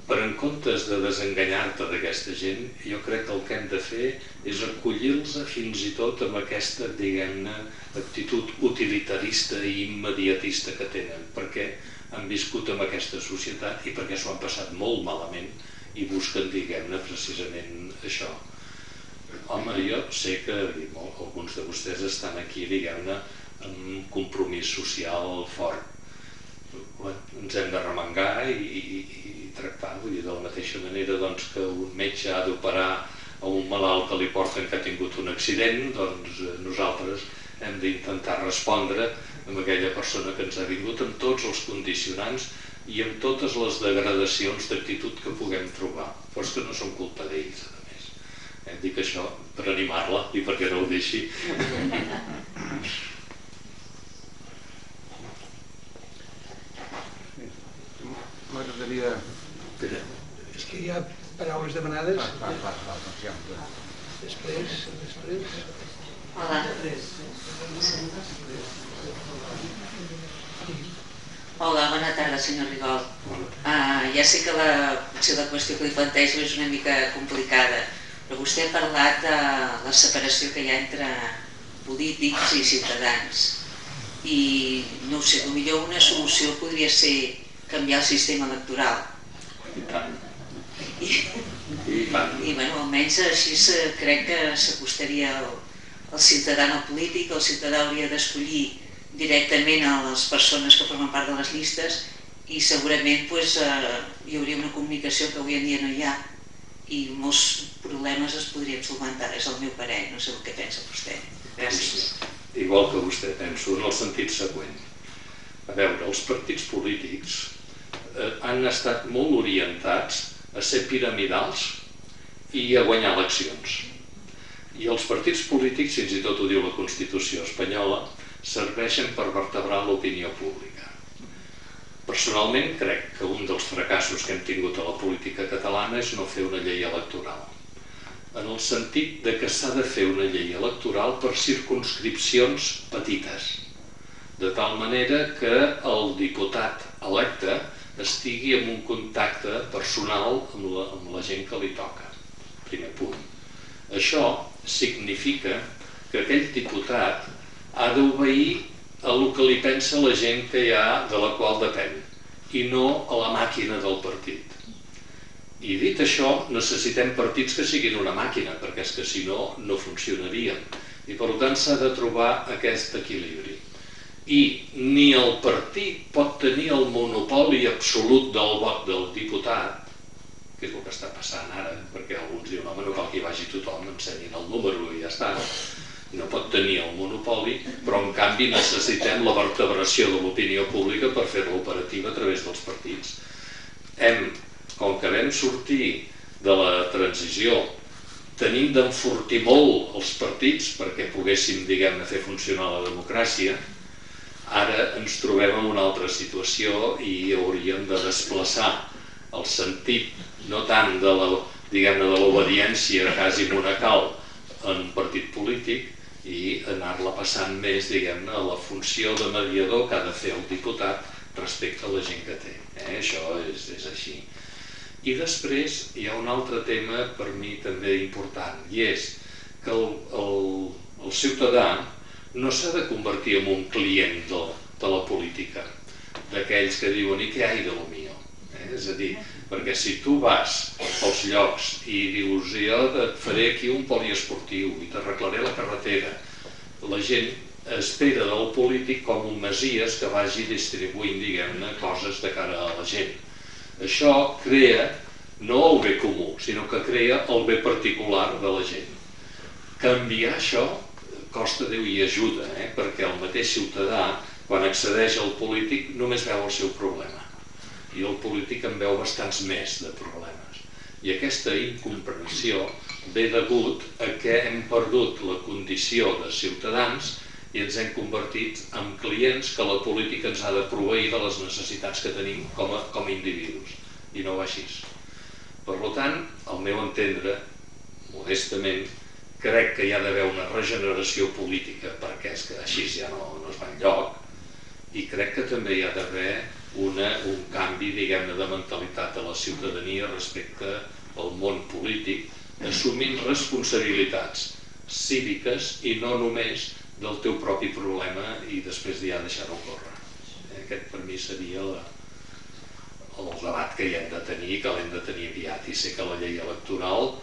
per en comptes de desenganyar-te d'aquesta gent, jo crec que el que hem de fer és acollir-los fins i tot amb aquesta, diguem-ne, actitud utilitarista i immediatista que tenen, perquè han viscut amb aquesta societat i perquè s'ho han passat molt malament i busquen, diguem-ne, precisament això. Home, jo sé que molt, alguns de vostès estan aquí, diguem-ne, amb un compromís social fort. Ens hem i, i, i tractar, vull dir, de la mateixa manera doncs, que un metge ha d'operar a un malalt que li porten que ha tingut un accident, doncs eh, nosaltres hem d'intentar respondre amb aquella persona que ens ha vingut amb tots els condicionants i amb totes les degradacions d'actitud que puguem trobar, però és que no són culpa d'ells, a més. Eh, dic això per animar-la i perquè no ho deixi. M'agradaria... Hi ha paraules demanades. Va, va, va, va. Després, després... Hola. Hola, bona tarda, senyor Rigol. Uh, ja sé que la, potser la qüestió que li plantejo és una mica complicada, però vostè ha parlat de la separació que hi ha entre polítics i ciutadans. I no ho sé, potser una solució podria ser canviar el sistema electoral. I tant. I, I bueno, almenys així crec que s'acostaria el ciutadà no polític, el ciutadà hauria d'escollir directament a les persones que formen part de les llistes i segurament pues, eh, hi hauria una comunicació que avui en dia no hi ha i molts problemes es podrien solventar, és el meu parer, no sé el que pensa vostè. Gràcies. Igual que vostè, penso, en el sentit següent. A veure, els partits polítics eh, han estat molt orientats a ser piramidals i a guanyar eleccions. I els partits polítics, fins i tot ho diu la Constitució espanyola, serveixen per vertebrar l'opinió pública. Personalment crec que un dels fracassos que hem tingut a la política catalana és no fer una llei electoral. En el sentit de que s'ha de fer una llei electoral per circunscripcions petites, de tal manera que el diputat electe estigui en un contacte personal amb la, amb la gent que li toca. Primer punt. Això significa que aquell diputat ha d'obeir a el que li pensa la gent que hi ha de la qual depèn i no a la màquina del partit. I dit això, necessitem partits que siguin una màquina, perquè és que si no, no funcionarien. I per tant s'ha de trobar aquest equilibri. I ni el partit pot tenir el monopoli absolut del vot del diputat, que és el que està passant ara, perquè alguns diuen, home, no cal que hi vagi tothom, ensenyin el número i ja està. No pot tenir el monopoli, però en canvi necessitem la vertebració de l'opinió pública per fer-la operativa a través dels partits. Hem, com que vam sortir de la transició tenim d'enfortir molt els partits perquè poguéssim, diguem-ne, fer funcionar la democràcia, ara ens trobem en una altra situació i hauríem de desplaçar el sentit no tant de la, diguem-ne, de l'obediència quasi monacal en un partit polític i anar-la passant més, diguem-ne, a la funció de mediador que ha de fer el diputat respecte a la gent que té. Eh? Això és, és així. I després hi ha un altre tema per mi també important, i és que el, el, el ciutadà no s'ha de convertir en un client de, de la política, d'aquells que diuen i què hi de lo mío? Eh? És a dir, perquè si tu vas als llocs i dius jo et faré aquí un poliesportiu i t'arreglaré la carretera, la gent espera del polític com un masies que vagi distribuint, diguem-ne, coses de cara a la gent. Això crea no el bé comú, sinó que crea el bé particular de la gent. Canviar això costa Déu i ajuda, eh? perquè el mateix ciutadà, quan accedeix al polític, només veu el seu problema i el polític en veu bastants més de problemes. I aquesta incomprensió ve degut a que hem perdut la condició de ciutadans i ens hem convertit en clients que la política ens ha de proveir de les necessitats que tenim com a, com a individus. I no va així. Per tant, al meu entendre, modestament, crec que hi ha d'haver una regeneració política perquè és que així ja no, no es va enlloc i crec que també hi ha d'haver un canvi diguem-ne de mentalitat de la ciutadania respecte al món polític, assumint responsabilitats cíviques i no només del teu propi problema i després ja deixar-ho córrer. Aquest per mi seria la, el debat que hi hem de tenir, que l'hem de tenir aviat i sé que la llei electoral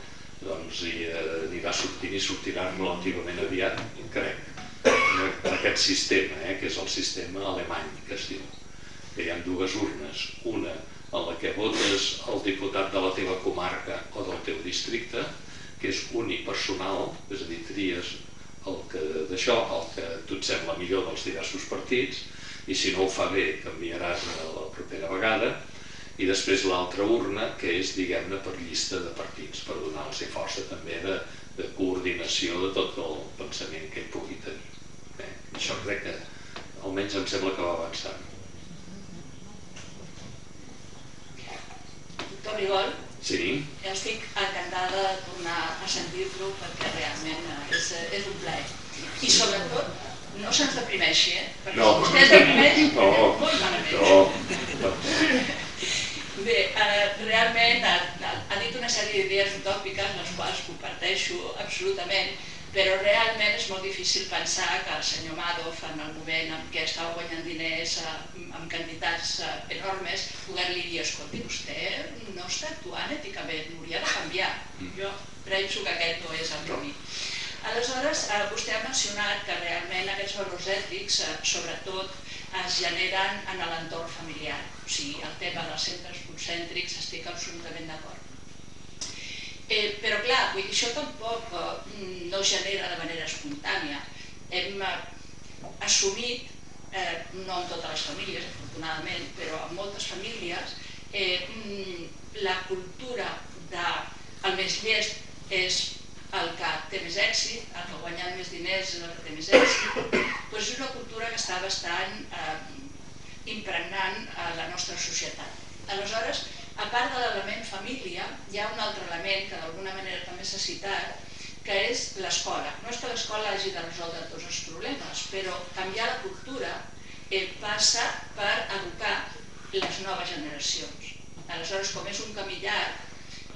doncs, hi eh, anirà sortint i sortirà relativament aviat, crec, aquest sistema, eh, que és el sistema alemany que es diu. Que hi ha dues urnes, una en la que votes el diputat de la teva comarca o del teu districte, que és unipersonal, és a dir, tries el que d'això, el que tu et sembla millor dels diversos partits, i si no ho fa bé canviaràs la propera vegada, i després l'altra urna, que és, diguem-ne, per llista de partits, per donar-los força també de, de coordinació de tot el pensament que hi pugui tenir. Bé, això crec que almenys em sembla que va avançant. Toni Gol. Sí. Jo estic encantada de tornar a sentir-lo perquè realment és, és un plaer. I sobretot, no se'ns deprimeixi, eh? Perquè no. si vostè es deprimeix, no. molt malament. No. Bé, eh, realment ha, ha dit una sèrie d'idees utòpiques, les quals comparteixo absolutament, però realment és molt difícil pensar que el senyor Madoff, en el moment en què estava guanyant diners eh, amb quantitats eh, enormes, poder-li dir, escolti, vostè no està actuant èticament, hauria de canviar. Mm. Jo penso que aquest no és el camí. Aleshores, eh, vostè ha mencionat que realment aquests valors ètics, sobretot, es generen en l'entorn familiar. O sigui, el tema dels centres concèntrics estic absolutament d'acord. Eh, però clar, dir, això tampoc eh, no genera de manera espontània. Hem eh, assumit, eh, no en totes les famílies, afortunadament, però en moltes famílies, eh, mm, la cultura de més llest és el que té més èxit, el que guanya més diners és el que té més èxit, doncs és una cultura que està bastant eh, impregnant a la nostra societat. Aleshores, a part de l'element família, hi ha un altre element que d'alguna manera també s'ha citat, que és l'escola. No és que l'escola hagi de resoldre tots els problemes, però canviar la cultura eh, passa per educar les noves generacions. Aleshores, com és un camí llarg,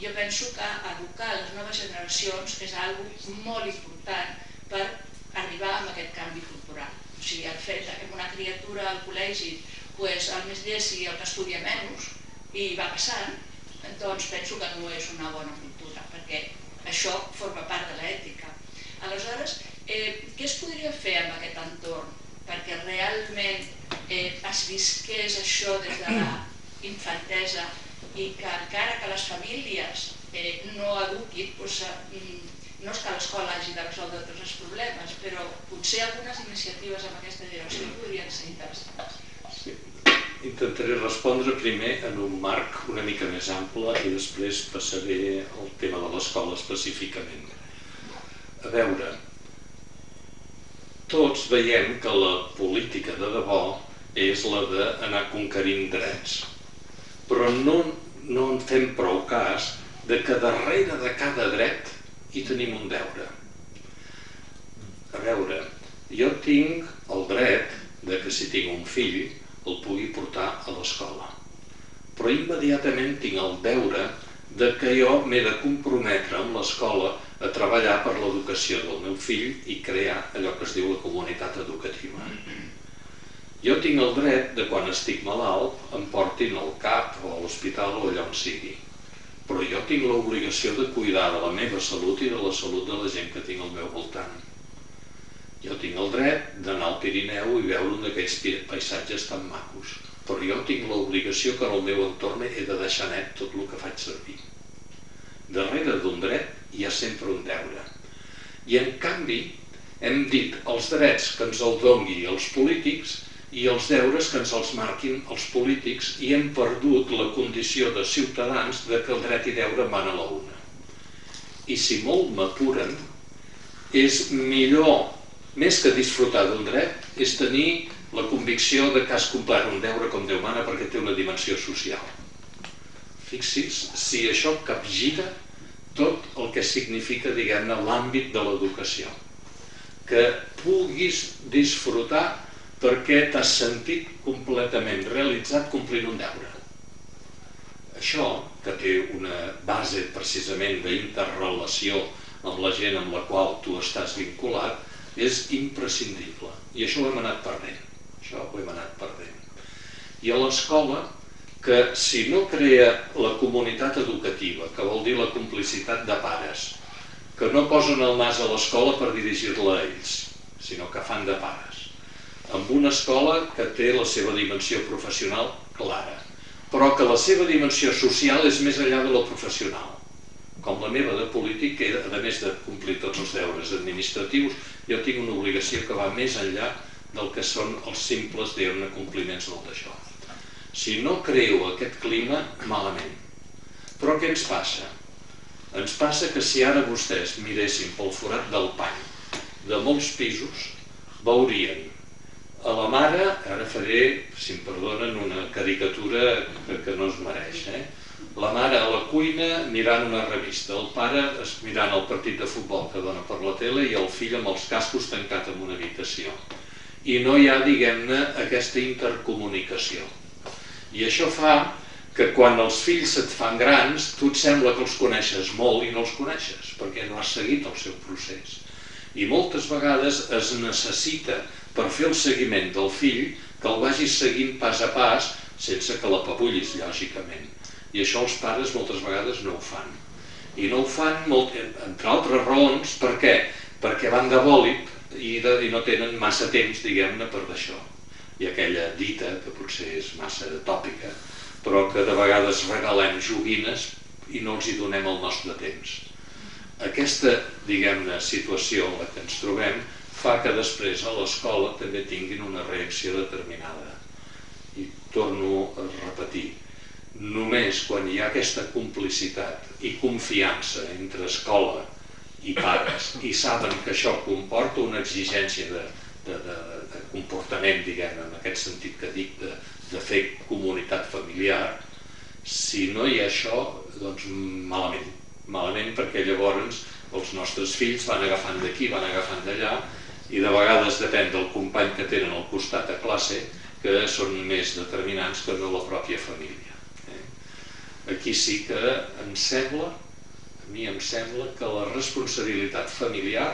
jo penso que educar les noves generacions és algo molt important per arribar a aquest canvi cultural. O sigui, el fet que una criatura al col·legi pues, el més llest sigui el que estudia menys, i va passant, doncs penso que no és una bona cultura, perquè això forma part de l'ètica. Aleshores, eh, què es podria fer amb aquest entorn perquè realment eh, es visqués això des de la (clears throat) infantesa i que encara que les famílies eh, no eduquin, doncs, eh, no és que l'escola hagi de resoldre tots els problemes, però potser algunes iniciatives en aquesta direcció podrien ser interessants. Intentaré respondre primer en un marc una mica més ample i després passaré al tema de l'escola específicament. A veure, tots veiem que la política de debò és la d'anar conquerint drets, però no, no en fem prou cas de que darrere de cada dret hi tenim un deure. A veure, jo tinc el dret de que si tinc un fill el pugui portar a l'escola. Però immediatament tinc el deure de que jo m'he de comprometre amb l'escola a treballar per l'educació del meu fill i crear allò que es diu la comunitat educativa. Jo tinc el dret de quan estic malalt em portin al CAP o a l'hospital o allà on sigui. Però jo tinc l'obligació de cuidar de la meva salut i de la salut de la gent que tinc al meu voltant. Jo tinc el dret d'anar al Pirineu i veure un d'aquells paisatges tan macos, però jo tinc l'obligació que el meu entorn he de deixar net tot el que faig servir. Darrere d'un dret hi ha sempre un deure. I en canvi hem dit els drets que ens el dongui els polítics i els deures que ens els marquin els polítics i hem perdut la condició de ciutadans de que el dret i deure van a la una. I si molt m'apuren, és millor, més que disfrutar d'un dret, és tenir la convicció de que has complert un deure com Déu mana perquè té una dimensió social. Fixi's si això capgira tot el que significa, diguem-ne, l'àmbit de l'educació. Que puguis disfrutar perquè t'has sentit completament realitzat complint un deure. Això, que té una base precisament d'interrelació amb la gent amb la qual tu estàs vinculat, és imprescindible. I això ho hem anat perdent. Això ho hem anat perdent. I a l'escola, que si no crea la comunitat educativa, que vol dir la complicitat de pares, que no posen el nas a l'escola per dirigir-la a ells, sinó que fan de pares, amb una escola que té la seva dimensió professional clara, però que la seva dimensió social és més enllà de la professional. Com la meva de polític, que a més de complir tots els deures administratius, jo tinc una obligació que va més enllà del que són els simples dir-ne compliments del d'això. Si no creu aquest clima, malament. Però què ens passa? Ens passa que si ara vostès miressin pel forat del pany de molts pisos, veurien a la mare, ara faré, si em perdonen, una caricatura que, no es mereix. Eh? La mare a la cuina mirant una revista, el pare mirant el partit de futbol que dona per la tele i el fill amb els cascos tancat en una habitació. I no hi ha, diguem-ne, aquesta intercomunicació. I això fa que quan els fills se't fan grans, tu et sembla que els coneixes molt i no els coneixes, perquè no has seguit el seu procés. I moltes vegades es necessita per fer el seguiment del fill que el vagis seguint pas a pas sense que la papullis, lògicament. I això els pares moltes vegades no ho fan. I no ho fan, molt, entre altres raons, per què? Perquè van de bòlit i, de, i no tenen massa temps, diguem-ne, per d'això. I aquella dita, que potser és massa tòpica, però que de vegades regalem joguines i no els hi donem el nostre temps. Aquesta, diguem-ne, situació en la que ens trobem fa que després a l'escola també tinguin una reacció determinada. I torno a repetir, només quan hi ha aquesta complicitat i confiança entre escola i pares i saben que això comporta una exigència de, de, de, de comportament, diguem en aquest sentit que dic, de, de fer comunitat familiar, si no hi ha això, doncs malament. Malament perquè llavors els nostres fills van agafant d'aquí, van agafant d'allà i de vegades depèn del company que tenen al costat a classe que són més determinants que no la pròpia família. Eh? Aquí sí que em sembla, a mi em sembla que la responsabilitat familiar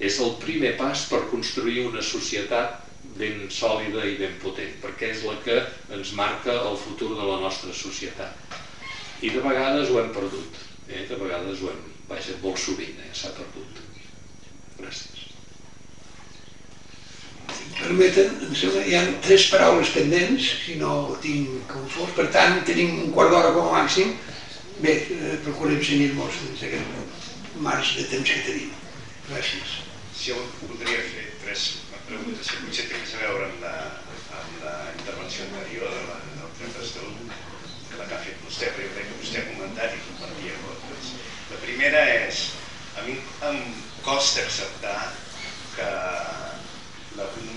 és el primer pas per construir una societat ben sòlida i ben potent, perquè és la que ens marca el futur de la nostra societat. I de vegades ho hem perdut, eh? de vegades ho hem, vaja, molt sovint eh? s'ha perdut. Gràcies permeten, em sembla, hi ha tres paraules pendents, si no tinc confós, per tant tenim un quart d'hora com a màxim, bé, eh, procurem cenyir-nos dins aquest marge de temps que tenim. Gràcies. Si jo voldria fer tres preguntes que potser tenen a veure amb la, amb la intervenció anterior de la, del professor, la que ha fet vostè, però jo crec que vostè ha comentat i compartia coses. La primera és, a mi em costa acceptar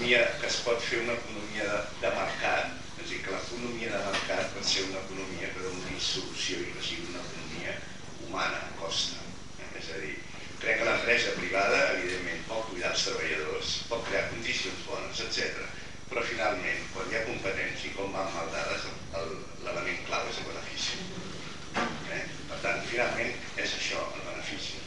l'economia, que es pot fer una economia de, de mercat, és a dir, que l'economia de mercat pot ser una economia que doni solució i que sigui una economia humana, costa. És a dir, crec que l'empresa privada, evidentment, pot cuidar els treballadors, pot crear condicions bones, etc. Però finalment, quan hi ha competència i com van mal dades, l'element clau és el benefici. Eh? Per tant, finalment, és això, el benefici.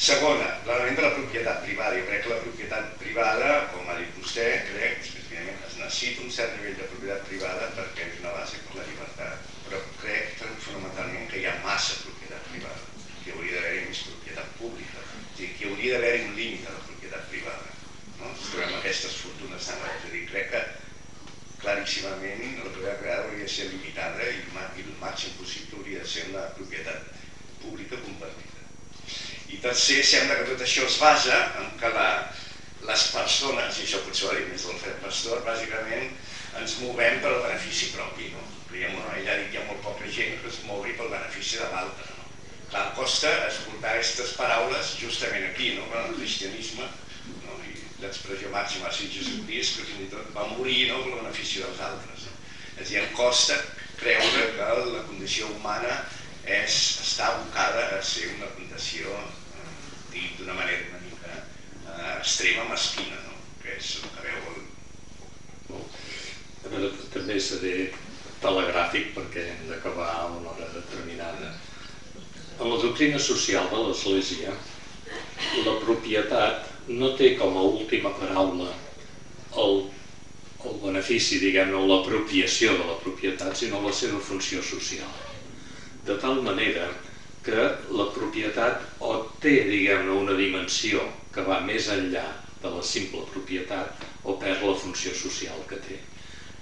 Segona, l'element de la propietat privada. Jo crec que la propietat privada, com ha dit vostè, crec, especialment es necessita un cert nivell de propietat privada perquè és una base per la llibertat, però crec fonamentalment que hi ha massa propietat privada, que hauria d'haver-hi més propietat pública, que hi hauria d'haver-hi un límit a la propietat privada. No? Trobem aquestes fortunes tan és a dir, crec que claríssimament la propietat privada hauria de ser limitada i el màxim possible hauria de ser una propietat pública compartida. I tercer, sembla que tot això es basa en que la, les persones, i això potser ho ha dit més del Fred Pastor, bàsicament ens movem per al benefici propi. No? Ell ha dit que hi ha molt poca gent que es mogui pel benefici de l'altre. No? Clar, costa escoltar aquestes paraules justament aquí, no? en el cristianisme, no? i l'expressió màxima de Sant Jesucrist, que fins i tot va morir no? pel benefici dels altres. No? És a dir, costa creure que la condició humana és, està abocada a ser una condició, eh, dit d'una manera una eh, extrema mesquina, no? que és el que veu el... Veure, també seré telegràfic perquè hem d'acabar a una hora determinada. En la doctrina social de l'Església, la propietat no té com a última paraula el, el benefici, diguem-ne, l'apropiació de la propietat, sinó la seva funció social. De tal manera que la propietat o té, diguem-ne, una dimensió que va més enllà de la simple propietat o perd la funció social que té.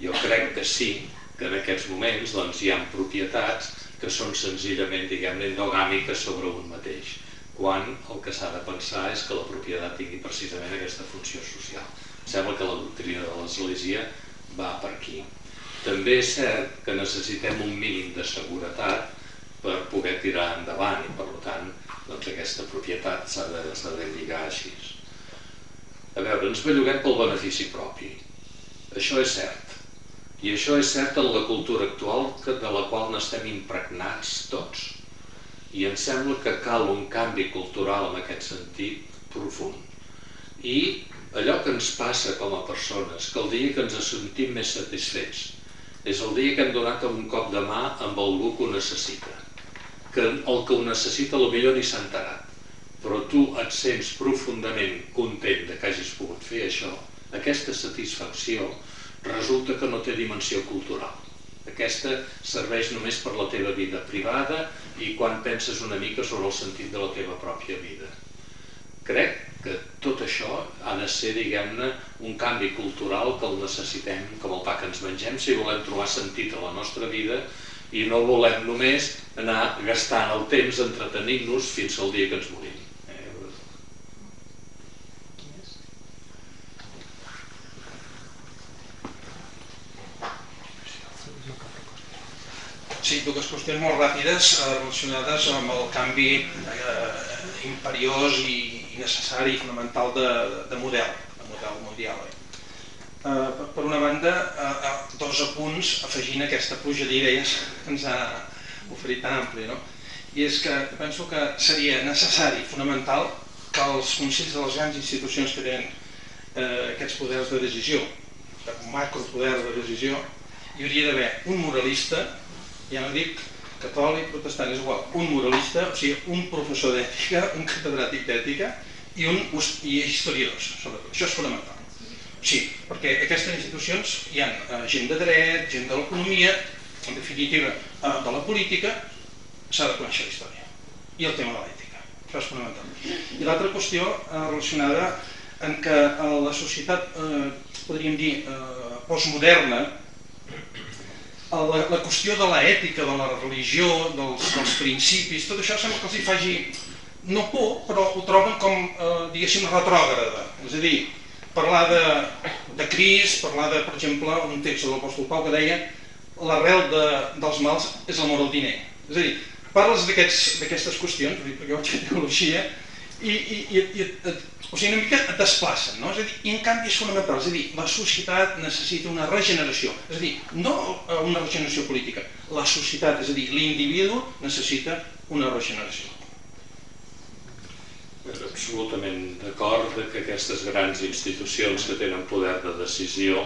Jo crec que sí, que en aquests moments doncs, hi ha propietats que són senzillament, diguem-ne, endogàmiques sobre un mateix, quan el que s'ha de pensar és que la propietat tingui precisament aquesta funció social. Sembla que la doctrina de l'Església va per aquí. També és cert que necessitem un mínim de seguretat per poder tirar endavant i per tant doncs aquesta propietat s'ha de, de lligar així. A veure, ens belluguem pel benefici propi. Això és cert. I això és cert en la cultura actual que, de la qual n'estem impregnats tots. I em sembla que cal un canvi cultural en aquest sentit profund. I allò que ens passa com a persones, que el dia que ens sentim més satisfets és el dia que hem donat un cop de mà amb algú que ho necessita que el que ho necessita millor ni s'ha enterat. Però tu et sents profundament content de que hagis pogut fer això, aquesta satisfacció resulta que no té dimensió cultural. Aquesta serveix només per la teva vida privada i quan penses una mica sobre el sentit de la teva pròpia vida. Crec que tot això ha de ser, diguem-ne, un canvi cultural que el necessitem com el pa que ens mengem si volem trobar sentit a la nostra vida i no volem només anar gastant el temps entretenint-nos fins al dia que ens morim. Sí, dues qüestions molt ràpides eh, relacionades amb el canvi eh, imperiós i, necessari i fonamental de, de model, de model mundial. Eh? Eh, per una banda, eh, dos apunts afegint aquesta pluja d'idees que ens ha oferit tan ampli. No? I és que penso que seria necessari, fonamental, que els consells de les grans institucions que tenen eh, aquests poders de decisió, un macropoder de decisió, hi hauria d'haver un moralista, ja no dic catòlic, protestant, és igual, un moralista, o sigui, un professor d'ètica, un catedràtic d'ètica i un i historiadors, sobretot. Això és fonamental. Sí, perquè aquestes institucions hi ha eh, gent de dret, gent de l'economia, en definitiva eh, de la política, s'ha de conèixer la història i el tema de l'ètica, això és fonamental. I l'altra qüestió eh, relacionada en que la societat, eh, podríem dir, eh, postmoderna, la, la qüestió de l'ètica, de la religió, dels, dels principis, tot això sembla que els hi faci no por, però ho troben com, eh, diguéssim, retrògrada. És a dir, parlar de, de Cris, parlar de, per exemple, un text de l'apòstol Pau que deia l'arrel de, dels mals és l'amor al diner. És a dir, parles d'aquestes qüestions, perquè jo vaig fer teologia, i, i, i, i et, o sigui, una mica et desplacen, no? És a dir, i en canvi és fonamental, és a dir, la societat necessita una regeneració, és a dir, no una regeneració política, la societat, és a dir, l'individu necessita una regeneració absolutament d'acord que aquestes grans institucions que tenen poder de decisió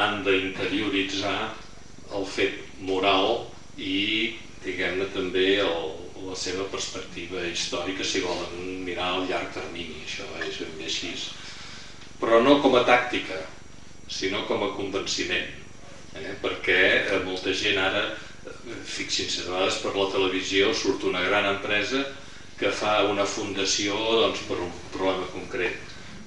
han d'interioritzar el fet moral i, diguem-ne, també el, la seva perspectiva històrica si volen mirar al llarg termini, això és ben així. Però no com a tàctica, sinó com a convenciment. Eh? Perquè eh, molta gent ara, eh, fixin-se, a vegades per la televisió surt una gran empresa que fa una fundació doncs, per un problema concret.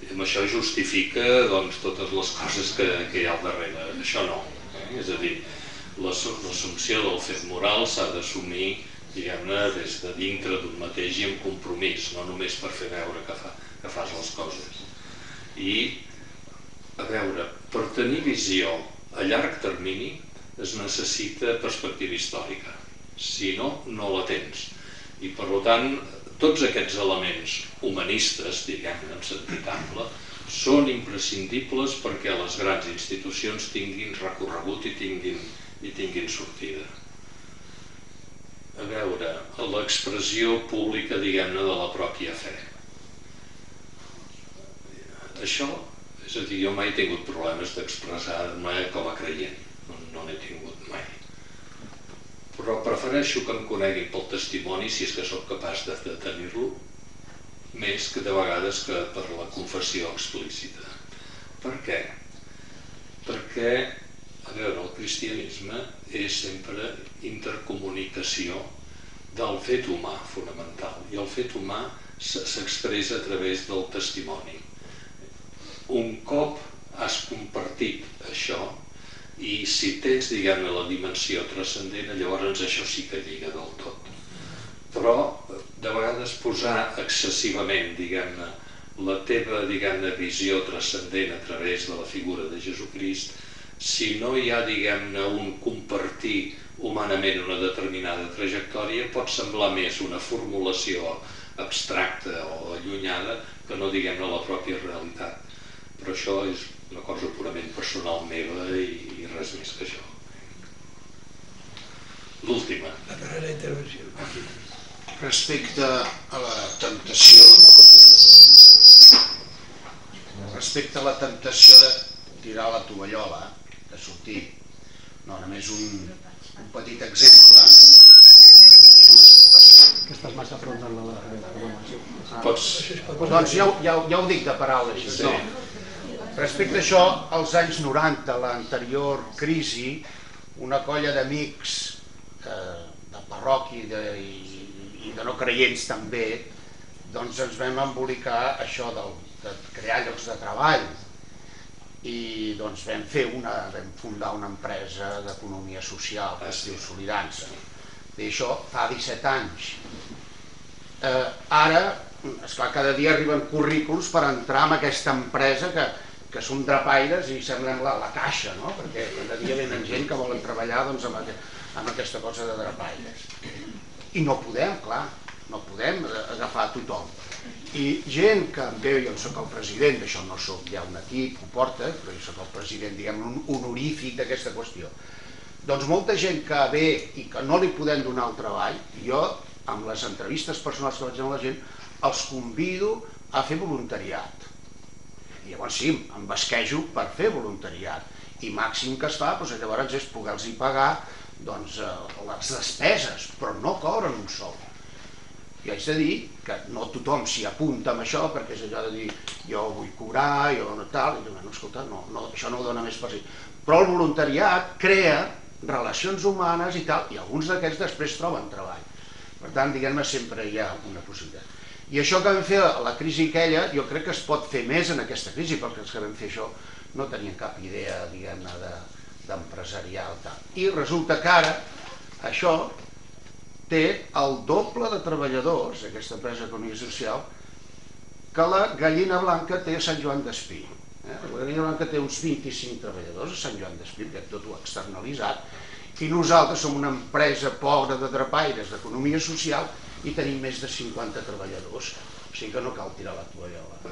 I amb això justifica doncs, totes les coses que, que hi ha al darrere. Això no. Eh? És a dir, l'assumpció del fet moral s'ha d'assumir diguem-ne, des de dintre d'un mateix i amb compromís, no només per fer veure que, fa, que fas les coses. I, a veure, per tenir visió a llarg termini es necessita perspectiva històrica. Si no, no la tens. I per tant, tots aquests elements humanistes, diguem-ne, en sentit ample, són imprescindibles perquè les grans institucions tinguin recorregut i tinguin, i tinguin sortida. A veure, l'expressió pública, diguem-ne, de la pròpia fe. Això, és a dir, jo mai he tingut problemes d'expressar-me com a creient, no, n'he tingut però prefereixo que em coneguin pel testimoni si és que sóc capaç de, tenir-lo més que de vegades que per la confessió explícita. Per què? Perquè, a veure, el cristianisme és sempre intercomunicació del fet humà fonamental i el fet humà s'expressa a través del testimoni. Un cop has compartit això, i si tens, diguem-ne, la dimensió transcendent, llavors això sí que lliga del tot. Però, de vegades, posar excessivament, diguem-ne, la teva, diguem-ne, visió transcendent a través de la figura de Jesucrist, si no hi ha, diguem-ne, un compartir humanament una determinada trajectòria, pot semblar més una formulació abstracta o allunyada que no, diguem-ne, la pròpia realitat. Però això és una cosa purament personal meva i, res més que això. L'última. La darrera intervenció. Respecte a la temptació, respecte a la temptació de tirar la tovallola, de sortir, no, només un, un petit exemple, Que estàs massa prop de la... Pots... doncs ja, ja, ja ho dic de paraules així, Sí. no? Respecte a això, als anys 90, l'anterior crisi, una colla d'amics eh, de parròquia i de, no creients també, doncs ens vam embolicar això del, de crear llocs de treball i doncs vam fer una, vam fundar una empresa d'economia social que es diu Solidança. I això fa 17 anys. Eh, ara, esclar, cada dia arriben currículs per entrar en aquesta empresa que, que són drapaires i semblem la, la caixa, no? perquè cada dia venen gent que volen treballar doncs, amb, amb aquesta cosa de drapaires. I no podem, clar, no podem agafar tothom. I gent que ve, jo soc el president, d'això no sóc ja un equip, ho porta, però jo soc el president, diguem un honorífic d'aquesta qüestió. Doncs molta gent que ve i que no li podem donar el treball, jo, amb les entrevistes personals que faig amb la gent, els convido a fer voluntariat llavors sí, em basquejo per fer voluntariat. I màxim que es fa, doncs, llavors és poder-los pagar doncs, eh, les despeses, però no cobren un sou. I haig de dir que no tothom s'hi apunta amb això, perquè és allò de dir jo vull cobrar, jo no tal, i dic, no, escolta, no, no, això no ho dona més per si. Però el voluntariat crea relacions humanes i tal, i alguns d'aquests després troben treball. Per tant, diguem-ne, sempre hi ha una possibilitat. I això que vam fer la crisi aquella, jo crec que es pot fer més en aquesta crisi, perquè els que vam fer això no tenien cap idea, diguem-ne, d'empresarial. De, I resulta que ara això té el doble de treballadors, aquesta empresa d'economia social, que la gallina blanca té a Sant Joan d'Espí. Eh? La gallina blanca té uns 25 treballadors a Sant Joan d'Espí, que tot ho ha externalitzat, i nosaltres som una empresa pobra de drapaires d'economia social i tenim més de 50 treballadors, o sigui que no cal tirar la tovallola. Eh?